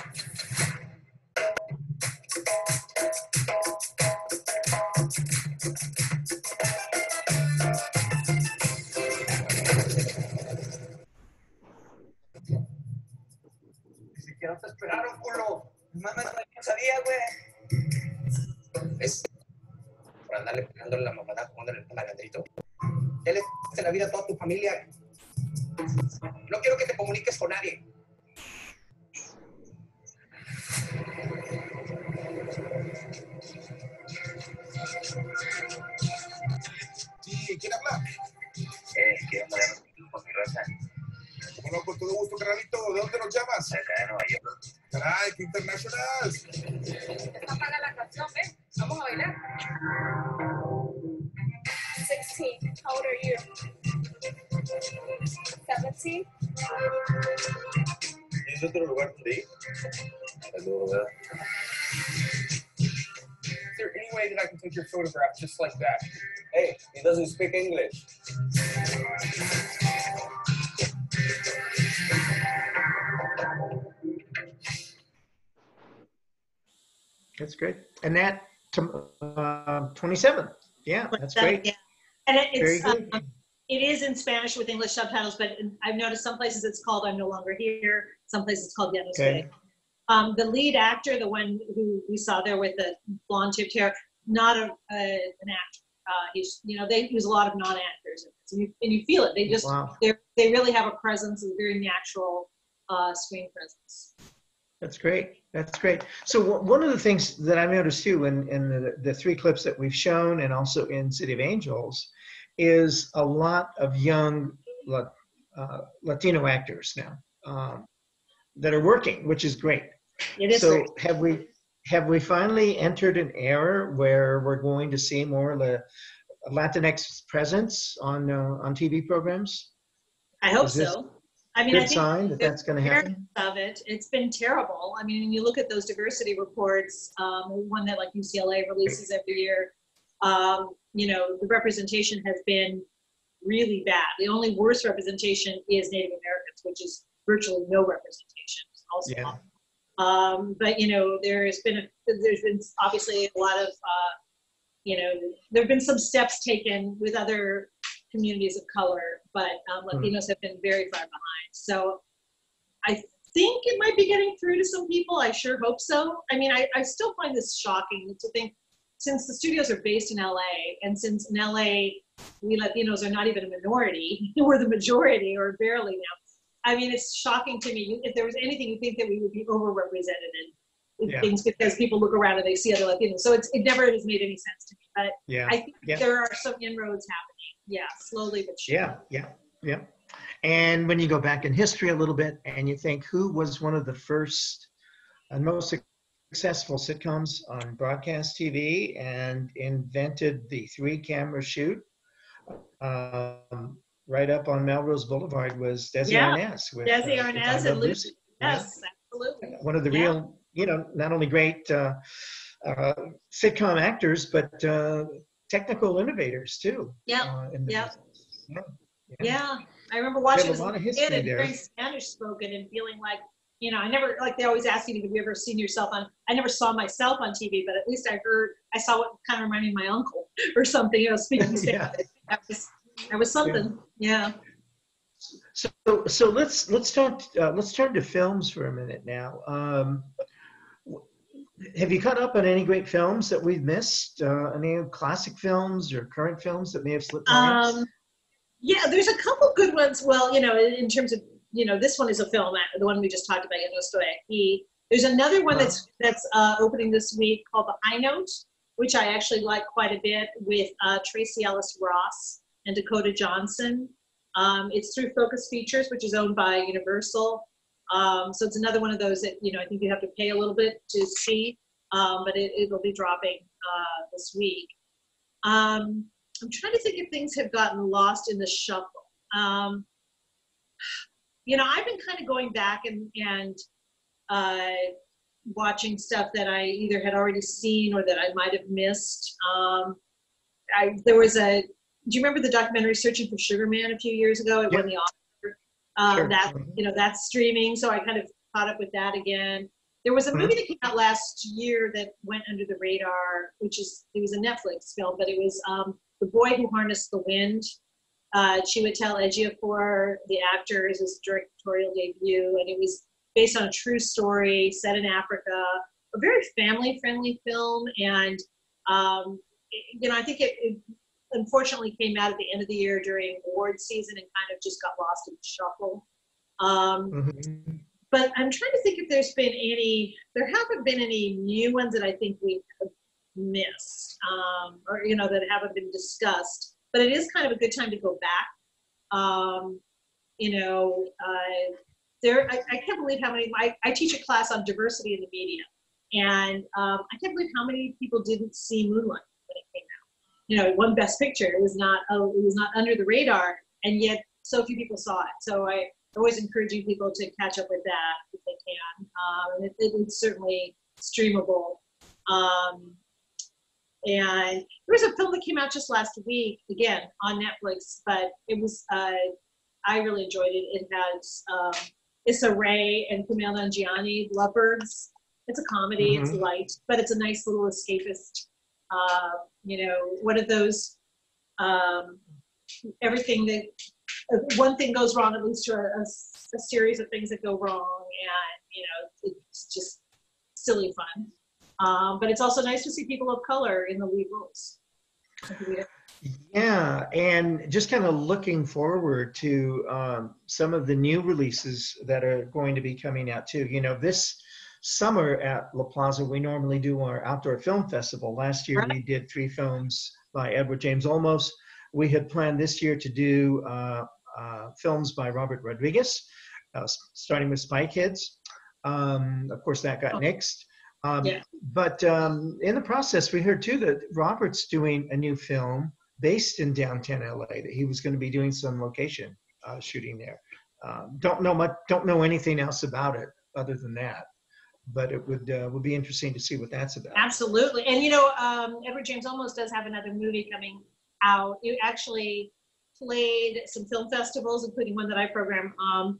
like that? Hey, he doesn't speak English. That's great. And that uh, 27. Yeah, that's great. Yeah. And it, Very it's good. um, it is in Spanish with English subtitles, but I've noticed some places it's called "I'm No Longer Here." Some places it's called "Ya no Okay. estoy." Um, the lead actor, the one who we saw there with the blonde tipped hair, not a, a, an actor. Uh, he's, you know, they use a lot of non-actors, in this, and you, and you feel it. They just, Wow, they they really have a presence, a very natural uh, screen presence. that's great. That's great. So o- one of the things that I noticed too in, in the, the three clips that we've shown and also in City of Angels is a lot of young La- uh, Latino actors now um, that are working, which is great. It is So great. have we, have we finally entered an era where we're going to see more La- Latinx presence on, uh, on TV programs? I hope so. I mean, I think sign that that's going to happen? of it. It's been terrible. I mean, when you look at those diversity reports, um, one that like UCLA releases every year, um, you know, the representation has been really bad. The only worst representation is Native Americans, which is virtually no representation. Also Yeah. Um, but you know, there's been a, there's been obviously a lot of uh, you know there have been some steps taken with other communities of color, but um, Hmm. Latinos have been very far behind. So I think it might be getting through to some people. I sure hope so. I mean, I, I still find this shocking to think since the studios are based in LA and since in LA we Latinos are not even a minority, we're the majority or barely now. I mean, it's shocking to me. If there was anything, you think that we would be overrepresented in, Yeah. things because people look around and they see other Latinos. So it's, it never has made any sense to me. But Yeah. I think yeah. there are some inroads happening. Yeah, slowly but surely. Yeah, yeah, yeah. And when you go back in history a little bit and you think who was one of the first and most successful sitcoms on broadcast TV and invented the three camera shoot um, right up on Melrose Boulevard was Desi Yeah, Arnaz. With, Desi uh, Arnaz and Lucy. Yeah. Yes, absolutely. One of the Yeah. real, you know, not only great uh, uh, sitcom actors, but uh, technical innovators too. Yeah, uh, yeah. Yeah. Yeah, I remember watching a lot of history and hearing Spanish spoken and feeling like, you know, I never like they always ask you, have you ever seen yourself on? I never saw myself on TV, but at least I heard, I saw what kind of reminded me of my uncle or something. You know, speaking Spanish. Yeah. That was something. Yeah. So, so let's let's talk. Uh, let's turn to films for a minute now. Um, have you caught up on any great films that we've missed? Uh, any classic films or current films that may have slipped by? Um, yeah, there's a couple good ones. Well, you know, in, terms of, you know, this one is a film, uh, the one we just talked about, you know, Estoy aquí. There's another one Uh-huh. that's that's uh, opening this week called The High Note, which I actually like quite a bit with uh, Tracee Ellis Ross and Dakota Johnson. Um, it's through Focus Features, which is owned by Universal. Um, so it's another one of those that you know I think you have to pay a little bit to see, um, but it, it'll be dropping uh, this week. Um, I'm trying to think if things have gotten lost in the shuffle. Um, you know, I've been kind of going back and and uh, watching stuff that I either had already seen or that I might have missed. Um, I there was a. Do you remember the documentary "Searching for Sugar Man" a few years ago? It won the Oscar. Um, Sure. That you know that's streaming, so I kind of caught up with that again. There was a movie that came out last year that went under the radar, which is it was a Netflix film, but it was um, the boy who harnessed the wind. Uh, Chiwetel Ejiofor, the actor, is his directorial debut, and it was based on a true story set in Africa. A very family-friendly film, and um, you know, I think it, it unfortunately came out at the end of the year during award season and kind of just got lost in the shuffle. Um, Mhm. but I'm trying to think if there's been any. There haven't been any new ones that I think we have missed, um, or you know, that haven't been discussed. But it is kind of a good time to go back. Um, you know, uh, there. I, I can't believe how many. I, I teach a class on diversity in the media, and um, I can't believe how many people didn't see Moonlight when it came out. You know, won Best Picture. It was not. Oh, it was not under the radar, and yet so few people saw it. So I always encouraging people to catch up with that if they can. Um, and it, it, it's certainly streamable. Um, and there was a film that came out just last week, again on Netflix, but it was uh, I really enjoyed it. It has um, Issa Rae and Kumail Nanjiani, Lovebirds. It's a comedy. It's Mhm. light, but it's a nice little escapist. Uh, you know, one of those um, everything that uh, one thing goes wrong, it leads to a series of things that go wrong, and you know, it's just silly fun. Um, but it's also nice to see people of color in the lead roles. Yeah, and just kind of looking forward to um, some of the new releases that are going to be coming out too. You know, this summer at La Plaza, we normally do our outdoor film festival. Last year, we did three films by Edward James Olmos. We had planned this year to do uh, uh, films by Robert Rodriguez, uh, starting with Spy Kids. Um, of course, that got Oh. nixed. Um, Yeah. But um, in the process, we heard too that Robert's doing a new film based in downtown LA. That he was going to be doing some location uh, shooting there. Um, don't know much. Don't know anything else about it other than that. But it would uh, would be interesting to see what that's about. Absolutely. And you know, um, Edward James Olmos does have another movie coming out. It actually played some film festivals, including one that I program um,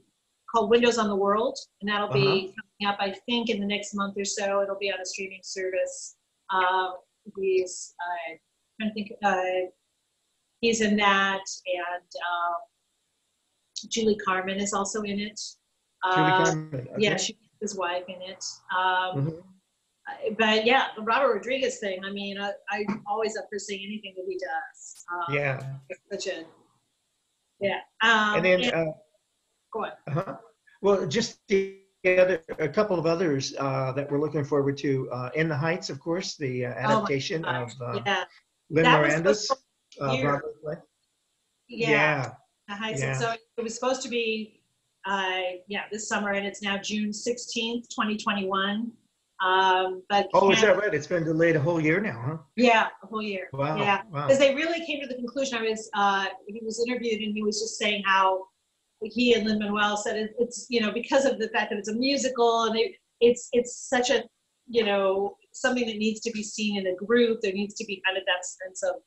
called Windows on the World. And that'll be coming up, I think, in the next month or so. It'll be on a streaming service. Uh, he's, uh, trying to think, uh, he's in that. And um, Julie Carmen is also in it. Julie Uh, Carmen, Yeah, okay. His wife in it. Um, Mhm. uh, but yeah, the Robert Rodriguez thing. I mean, I, I'm always up for seeing anything that he does. Um, Yeah, it's such a yeah. Um, and then and- uh, go on. uh well, just the other a couple of others uh, that we're looking forward to. Uh, in the Heights, of course, the uh, Oh adaptation gosh, of uh, yeah, Lin Miranda's uh. Broadway play. yeah. yeah. the Heights. yeah. So it was supposed to be, uh, yeah, this summer, and it's now June 16th, 2021. Um, but Oh, is that right? It's been delayed a whole year now, huh? Yeah, a whole year. Wow. Yeah, Wow. because they really came to the conclusion. I was, uh, he was interviewed and he was just saying how he and Lin Manuel said it, it's, you know, because of the fact that it's a musical and it, it's, it's such a, you know, something that needs to be seen in a group. There needs to be kind of that sense of,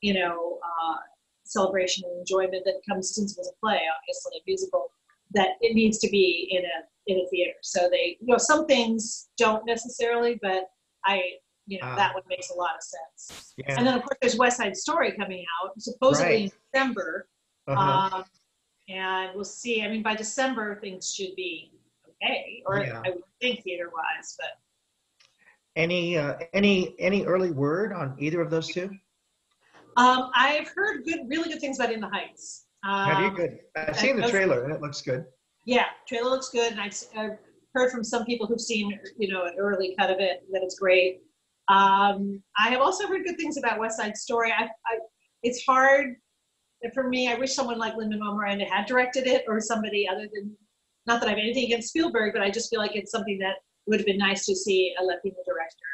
you know, uh, celebration and enjoyment that comes since it was a play, obviously a musical, that it needs to be in a in a theater. So they, you know, some things don't necessarily, but I, you know, Ah. that one makes a lot of sense. Yeah. And then of course there's West Side Story coming out supposedly in December. Uh-huh. Um, and we'll see. I mean, by December things should be okay, or Yeah. I would think theater wise, but Any uh, any any early word on either of those two? um, I've heard good, really good things about In the Heights. Um, Have you good? I've seen the trailer and it looks good. Yeah, trailer looks good, and I've, I've heard from some people who've seen, you know, an early cut of it that it's great. Um, I have also heard good things about West Side Story. I, I, it's hard for me. I wish someone like Lin Manuel Miranda had directed it, or somebody other than. Not that I have anything against Spielberg, but I just feel like it's something that would have been nice to see a Latino director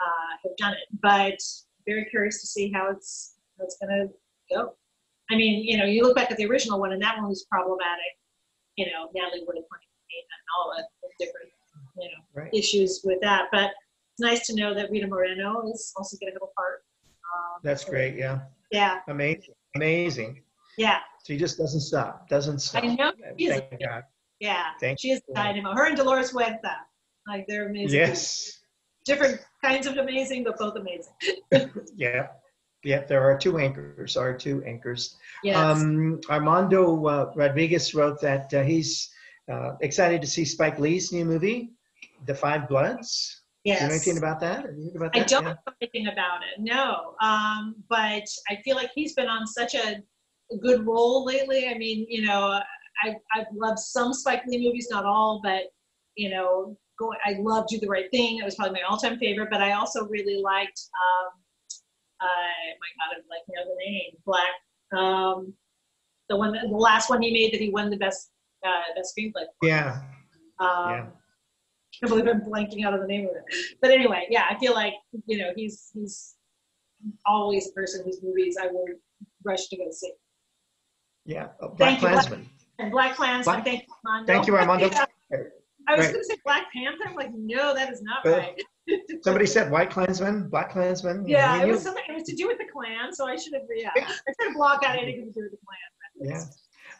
uh, have done it. But very curious to see how it's how it's gonna go. I mean, you know, you look back at the original one, and that one was problematic you know, Natalie Wood playing and all the different, you know, Right. issues with that. But it's nice to know that Rita Moreno is also going to have a part. Um, That's great. Yeah. Yeah, Amazing. Amazing. yeah, She just doesn't stop. Doesn't stop. I know. Thank God. yeah. Thank She is dynamo. Her and Dolores Huerta, like they're amazing. Yes. Different kinds of amazing, but both amazing. Yeah. Yeah. There are two anchors. Are two anchors. Yes. Um, Armando uh, Rodriguez wrote that uh, he's uh, excited to see Spike Lee's new movie, The Five Bloods. Do you know anything about that? Have you heard about I don't Yeah. know anything about it, no. Um, but I feel like he's been on such a good roll lately. I mean, you know, I, I've loved some Spike Lee movies, not all, but, you know, go, I love Do the Right Thing. That was probably my all time favorite. But I also really liked, um, uh, my God, I'm like, know the name, Black, um, the one, that, the last one he made that he won the best, uh, best screenplay. for. Yeah. Um, Yeah. I can't believe I'm blanking out of the name of it. But anyway, yeah, I feel like you know he's he's always a person whose movies I will rush to go see. Yeah. Uh, Black. Klansman. And Black Klansman, Black- thank you, Armando. Thank you, Armando. I was Right. going to say Black Panther. I'm like, no, that is not Uh, right. Somebody said White Klansman, Black Klansman. yeah, it was something. It was to do with the Klan, so I should have. Yeah, I tried to block out anything to do with the Klan. Yeah.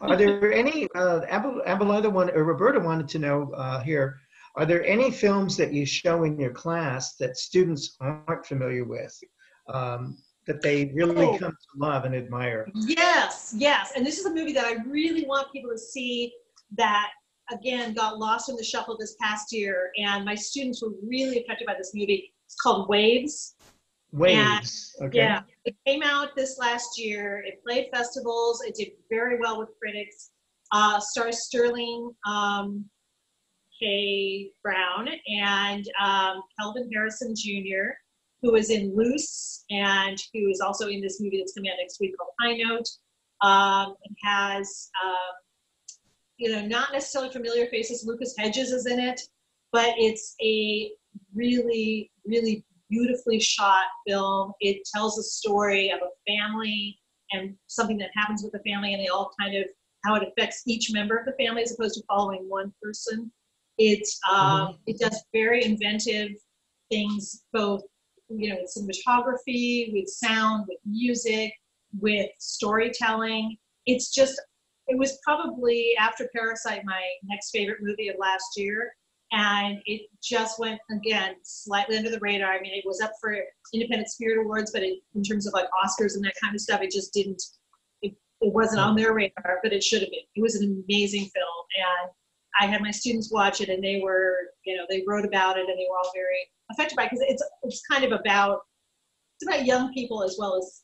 Are there any, uh, Abel- Abelinda wanted, or Roberta wanted to know uh, here, are there any films that you show in your class that students aren't familiar with, um, that they really Oh. come to love and admire? Yes, yes. And this is a movie that I really want people to see that, again, got lost in the shuffle this past year. And my students were really affected by this movie. It's called Waves. Waves. okay. Yeah, it came out this last year. It played festivals. It did very well with critics. Uh, stars Sterling um, K. Brown and um, Kelvin Harrison Jr., who is in Luce and who is also in this movie that's coming out next week called High Note. Um, it has, um, you know, not necessarily familiar faces. Lucas Hedges is in it, but it's a really, really beautifully shot film. It tells a story of a family and something that happens with the family, and they all kind of how it affects each member of the family as opposed to following one person. It um, it does very inventive things, both you know, with cinematography, with sound, with music, with storytelling. It's just it was probably after Parasite my next favorite movie of last year and it just went again slightly under the radar. I mean, it was up for Independent Spirit Awards, but it, in terms of like Oscars and that kind of stuff, it just didn't. It, it wasn't on their radar, but it should have been. It was an amazing film, and I had my students watch it, and they were, you know, they wrote about it, and they were all very affected by it because it's it's kind of about it's about young people as well as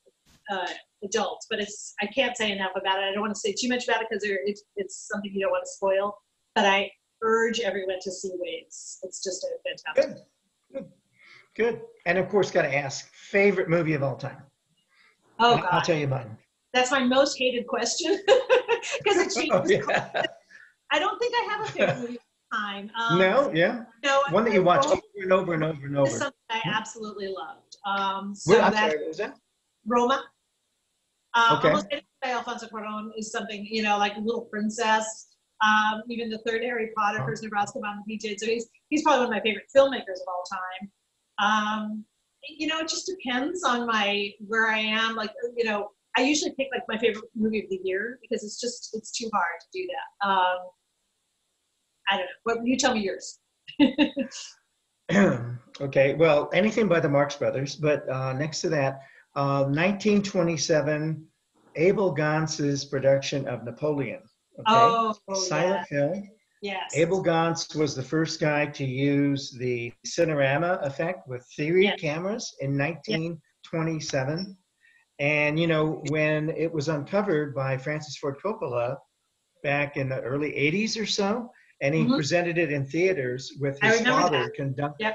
uh, adults. But it's I can't say enough about it. I don't want to say too much about it because it's it's something you don't want to spoil. But I urge everyone to see Waves. It's just a fantastic. Good. Good. Good. And of course, got to ask favorite movie of all time. Oh And I'll tell you mine. that's my most hated question because it changes. Oh, yeah. I don't think I have a favorite movie of all time. Um, No, yeah. no, One that you watch over and over and over and over. something I absolutely loved. Um, so Well, I'm that's sorry, what was that? Roma. Uh, Okay. Almost Anything by Alfonso Cuarón is something, you know, like Little Princess. Um, even the third Harry Potter, Oh. First Nebraska Bound he did. So he's he's probably one of my favorite filmmakers of all time. Um, you know, it just depends on my where I am. Like, you know, I usually pick like my favorite movie of the year because it's just it's too hard to do that. Um, I don't know. What you tell me yours? okay, well, anything by the Marx Brothers, but uh, next to that, uh, 1927, Abel Gance's production of Napoleon. Okay, Oh, silent film. yes. Abel Gance was the first guy to use the Cinerama effect with theory Yeah. cameras in 1927. And, you know, when it was uncovered by Francis Ford Coppola back in the early 80s or so, and he Mhm. presented it in theaters with his father that. conducting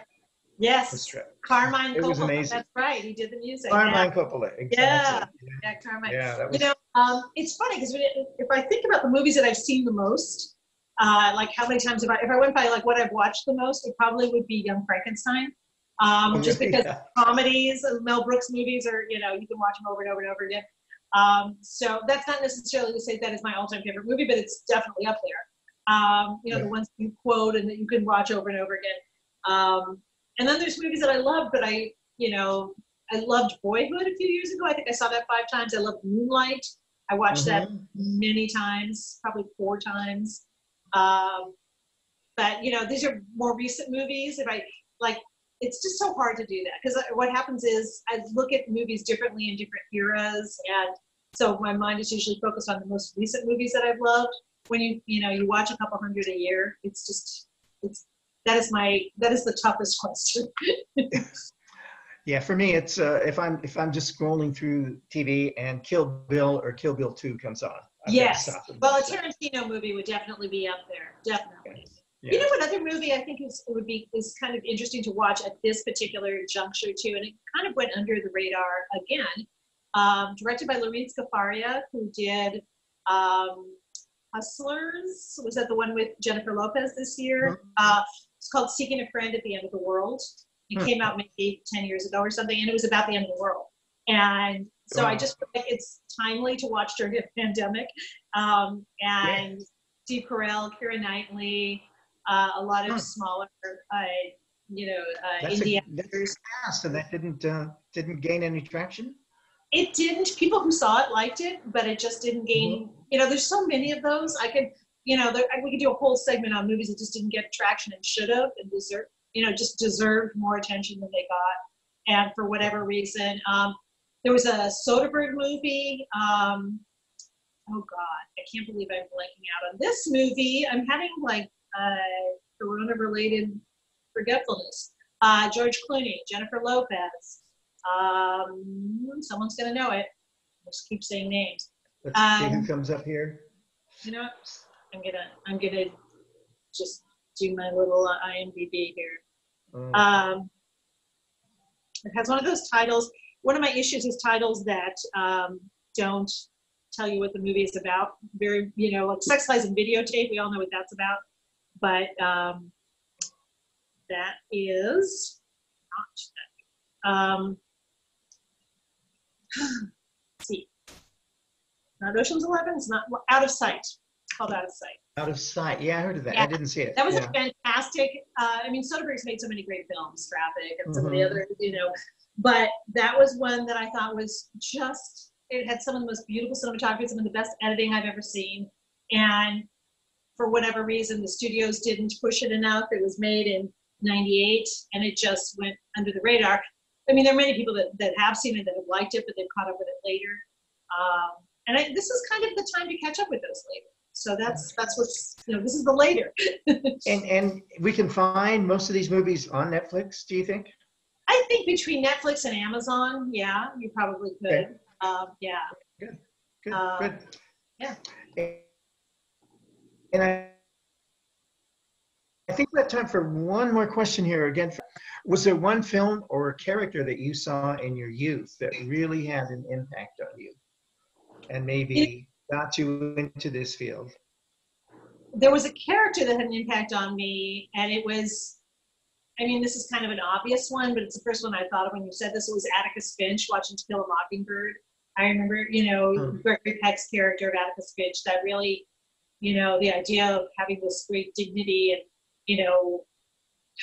Yes. Carmine It was Coppola. amazing. That's right. He did the music. Carmine Coppola, exactly. Yeah. Yeah, Carmine. Yeah, that You know, um, it's funny because if I think about the movies that I've seen the most, uh, like how many times have I, if I went by like what I've watched the most, it probably would be Young Frankenstein. Um, just because Yeah. comedies, uh, Mel Brooks movies are, you know, you can watch them over and over and over again. Um, so that's not necessarily to say that is my all-time favorite movie, but it's definitely up there. Um, you know, the ones you quote and that you can watch over and over again. Um, and then there's movies that I love, but I, you know, I loved Boyhood a few years ago. I think I saw that five times. I loved Moonlight. I watched that Mhm. many times, probably four times. Um, but you know, these are more recent movies. If I like, it's just so hard to do that because what happens is I look at movies differently in different eras, and so my mind is usually focused on the most recent movies that I've loved. When you you know you watch a couple hundred a year, it's just it's that is my that is the toughest question. yeah, for me, it's uh, if I'm if I'm just scrolling through TV and Kill Bill or Kill Bill 2 comes on. To yes, well, a. Tarantino movie would definitely be up there, definitely. Yeah. You know what other movie I think is would be is kind of interesting to watch at this particular juncture too, and it kind of went under the radar again. Um, directed by Lorene Scafaria, who did um, Hustlers. Was that the one with Jennifer Lopez this year? Uh, it's called Seeking a Friend at the End of the World. It Hmm. came out maybe ten years ago or something, and it was about the end of the world. And so I just feel like it's timely to watch during a pandemic. Um, and Steve Carell, Keira Knightley, uh, a lot of Hmm. smaller, uh, you know, uh, That's indie a, that's actors. fast, and that didn't uh, didn't gain any traction. It didn't. People who saw it liked it, but it just didn't gain. You know, there's so many of those. I could, you know, there, we could do a whole segment on movies that just didn't get traction and should have and deserve, you know, just deserved more attention than they got, and for whatever reason. Um, there was a Soderbergh movie. Um, oh God, I can't believe I'm blanking out on this movie. I'm having like uh, corona-related forgetfulness. Uh, George Clooney, Jennifer Lopez. Um, someone's gonna know it. Just keep saying names. Let's see who Um, comes up here. You know what? I'm gonna I'm gonna just do my little uh, IMDb here. Oh, Um, it has one of those titles. One of my issues is titles that um, don't tell you what the movie is about. Very, you know, like Sex Lies and Videotape. We all know what that's about. But um, that is not that. Um, see. Not Ocean's Eleven. It's not Out of Sight. It's called Out of Sight. Out of sight. Yeah, I heard of that. I didn't see it. That was yeah. a fantastic. Uh, I mean, Soderbergh's made so many great films, Traffic, and some of the Mhm. other, you know. But that was one that I thought was just. It had some of the most beautiful cinematography, some of the best editing I've ever seen, and for whatever reason, the studios didn't push it enough. It was made in '98, and it just went under the radar. I mean, there are many people that, that have seen it that have liked it, but they've caught up with it later. Um, and I, this is kind of the time to catch up with those later. So that's that's what's you know this is the later. And and we can find most of these movies on Netflix. Do you think? I think between Netflix and Amazon, yeah, you probably could. Okay. Um, yeah. Good. Uh, good. yeah. And I. I think we have time for one more question here. Again, was there one film or a character that you saw in your youth that really had an impact on you, and maybe got you into this field? There was a character that had an impact on me, and it was. I mean, this is kind of an obvious one, but it's the first one I thought of when you said this. It was Atticus Finch watching To Kill a Mockingbird. I remember, you know, Hmm. Gregory Peck's character of Atticus Finch. That really, you know, the idea of having this great dignity and, you know,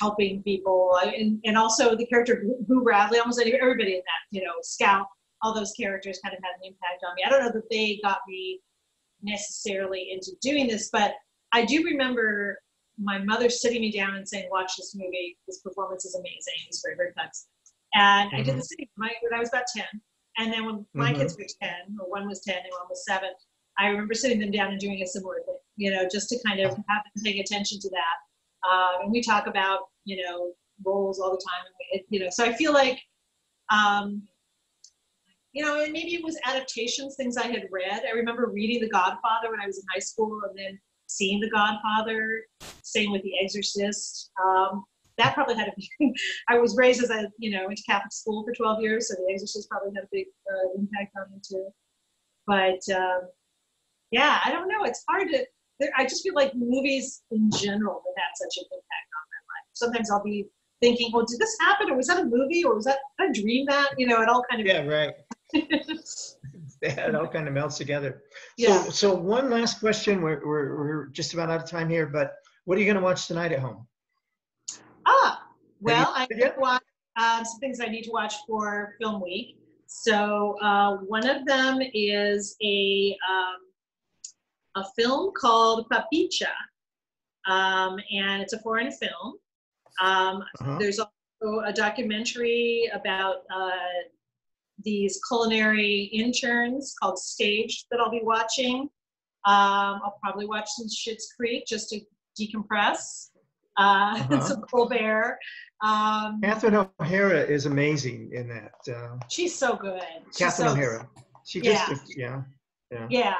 helping people, and, and also the character Boo Radley. Almost everybody in that, you know, Scout. All those characters kind of had an impact on me. I don't know that they got me necessarily into doing this, but I do remember my mother sitting me down and saying, "Watch this movie. This performance is amazing. It's very, very touching." And I did the same my, when I was about ten. And then when my Mhm. kids were ten, or one was ten and one was seven, I remember sitting them down and doing a similar thing. You know, just to kind of have them paying attention to that. Um, and we talk about you know roles all the time. And you know, so I feel like. Um, you know, and maybe it was adaptations, things I had read. I remember reading The Godfather when I was in high school, and then seeing The Godfather. Same with The Exorcist. Um, that probably had a. I was raised as a, you know, went to Catholic school for 12 years, so The Exorcist probably had a big uh, impact on me too. But um, yeah, I don't know. It's hard to. I just feel like movies in general have had such an impact on my life. Sometimes I'll be thinking, well, did this happen, or was that a movie, or was that I dream that? You know, it all kind of. Yeah, right. it all kind of melts together. Yeah. So, so one last question. We're, we're, we're just about out of time here, but what are you going to watch tonight at home? Ah, well, I watch um, some things I need to watch for Film Week. So uh, one of them is a um, a film called Papicha, um, and it's a foreign film. Um, Uh-huh. There's also a documentary about uh, these culinary interns called Staged that I'll be watching. Um, I'll probably watch some Schitt's Creek just to decompress. Uh, Uh-huh. some Colbert. Um, Catherine O'Hara is amazing in that. Uh, she's so good. She's Catherine so- O'Hara. She Yeah. just, yeah, yeah. Yeah,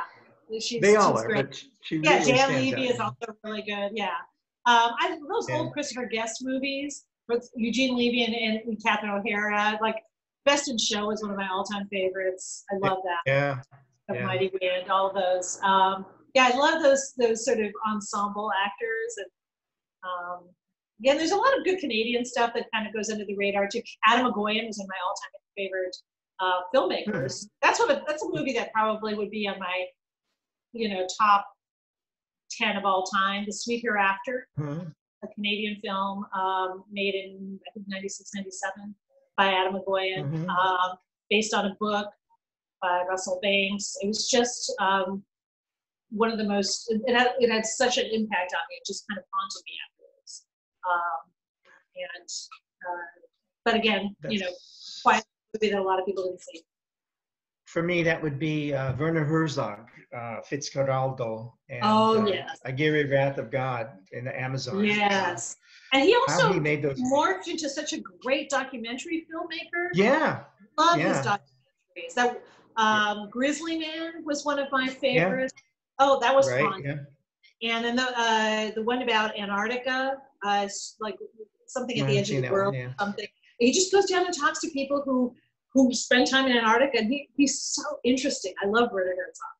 she's, They all she's are, great. she yeah, really Dan Levy out. is also really good. Yeah, um, I those Yeah. old Christopher Guest movies with Eugene Levy and, and, Catherine O'Hara. Like Best in Show is one of my all-time favorites. I love that. Yeah, The yeah. Mighty Wind, all of those. Um, yeah, I love those those sort of ensemble actors and. Um, yeah, there's a lot of good Canadian stuff that kind of goes under the radar too. Atom Egoyan is one of my all-time favorite uh, filmmakers. That's what that's a movie that probably would be on my, you know, top ten of all time. The Sweet Hereafter, Mhm. a Canadian film um, made in I think 96, 97 by Atom Egoyan, Mhm. um, based on a book by Russell Banks. It was just um, one of the most. It had, it had such an impact on me. It just kind of haunted me afterwards. Um, and uh, but again, you know, That's- quiet movie that a lot of people didn't see. For me, that would be uh, Werner Herzog, uh, Fitzcarraldo, and Oh, uh, yes. Aguirre, Wrath of God in the Amazon. Yes. And he also he made those. morphed into such a great documentary filmmaker. Yeah, Love yeah. his documentaries. That um, Grizzly Man was one of my favorites. Yeah. Oh, that was right. fun. Yeah. And then the uh, the one about Antarctica, uh, like something I at the edge of the one, world, yeah. something. He just goes down and talks to people who who spend time in Antarctica, and he, he's so interesting. I love Werner Herzog.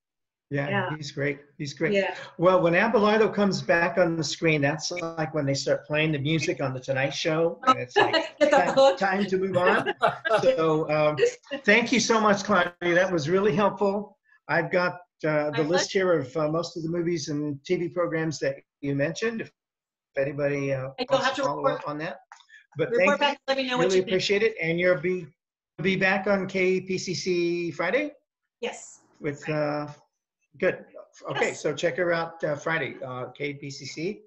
yeah, Yeah. he's great. He's great. Yeah. Well, when Abelardo comes back on the screen, that's like when they start playing the music on the Tonight Show, and it's like time, time to move on. So, um, thank you so much, Claudia. That was really helpful. I've got uh, the list here of uh, most of the movies and TV programs that you mentioned. If anybody uh, wants have to follow report- up on that, but Report thank back. you. Let me know what Really you think. appreciate it, and you'll be be back on KPCC Friday Yes. with uh, good. Okay, Yes. so check her out uh, Friday, uh, KPCC,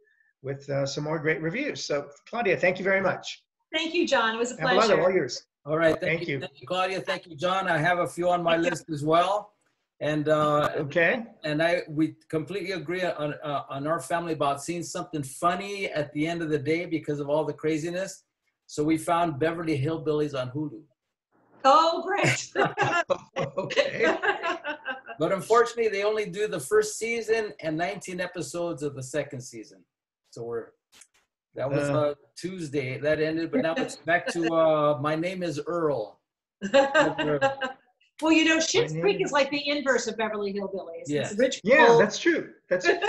with uh, some more great reviews. So Claudia, thank you very much. Thank you, John. It was a Abelardo, all pleasure. yours. All right, thank, Thank you. you. Thank you, Claudia. Thank you, John. I have a few on my list as well. And, uh, Okay. and I, we completely agree on, uh, on our family about seeing something funny at the end of the day because of all the craziness. So we found Beverly Hillbillies on Hulu. Oh, great. okay. But unfortunately, they only do the first season and 19 episodes of the second season. So we're, that was Uh. Tuesday. That ended, but now it's back to uh, My Name is Earl. well, you know, Schitt's Creek is like the inverse of Beverly Hillbillies. Yes. It's rich Yeah, people. that's true. That's and,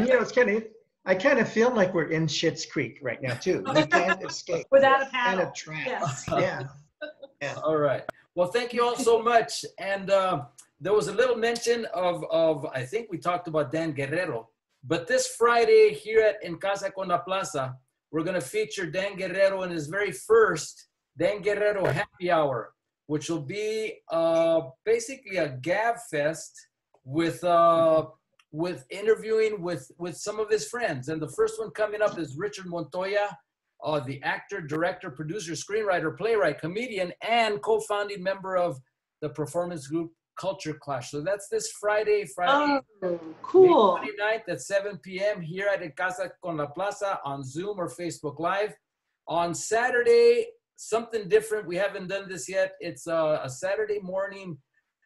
you know, it's kind of. I kind of feel like we're in Schitt's Creek right now too. We can't escape. Without a Kind paddle. of trapped. Yes. Yeah. All right. Well, thank you all so much. And uh, there was a little mention of, of, I think we talked about Dan Guerrero, but this Friday here at En Casa con la Plaza, we're going to feature Dan Guerrero in his very first Dan Guerrero Happy Hour, which will be uh, basically a gab fest with uh, with interviewing with with some of his friends. And the first one coming up is Richard Montoya, uh, the actor, director, producer, screenwriter, playwright, comedian, and co-founding member of the performance group Culture Clash. So that's this Friday, Friday, Oh, cool. May 29th at 7 p.m. here at En Casa con la Plaza on Zoom or Facebook Live. On Saturday, something different. We haven't done this yet. It's a, a Saturday morning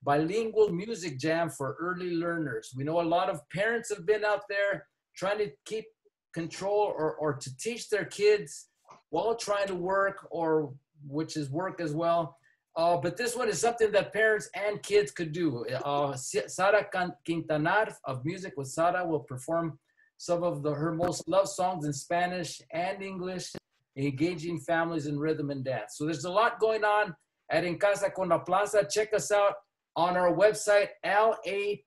bilingual music jam for early learners. We know a lot of parents have been out there trying to keep control or, or to teach their kids while trying to work or which is work as well. Uh, but this one is something that parents and kids could do. Uh, Sara Quintanar of Music with Sara will perform some of the, her most loved songs in Spanish and English, engaging families in rhythm and dance. So there's a lot going on at En Casa con la Plaza. Check us out on our website, lapca.org,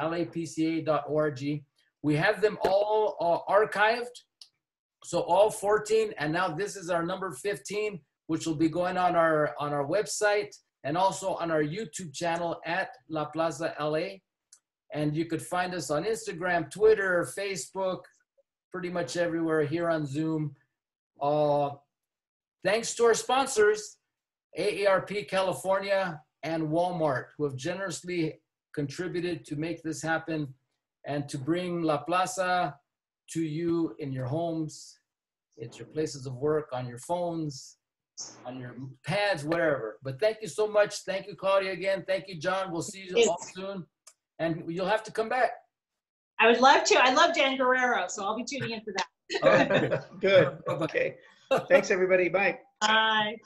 lapca.org. We have them all uh, archived. So all 14, and now this is our number 15, which will be going on our on our website and also on our YouTube channel at La Plaza LA. And you could find us on Instagram, Twitter, Facebook, pretty much everywhere here on Zoom. Uh, thanks to our sponsors, AARP California and Walmart, who have generously contributed to make this happen and to bring La Plaza to you in your homes, at your places of work, on your phones, on your pads, wherever. But thank you so much. Thank you, Claudia, again. Thank you, John. We'll see you all soon. And you'll have to come back. I would love to. I love Dan Guerrero, so I'll be tuning in for that. All right. Good. Okay. Thanks, everybody. Bye. Bye.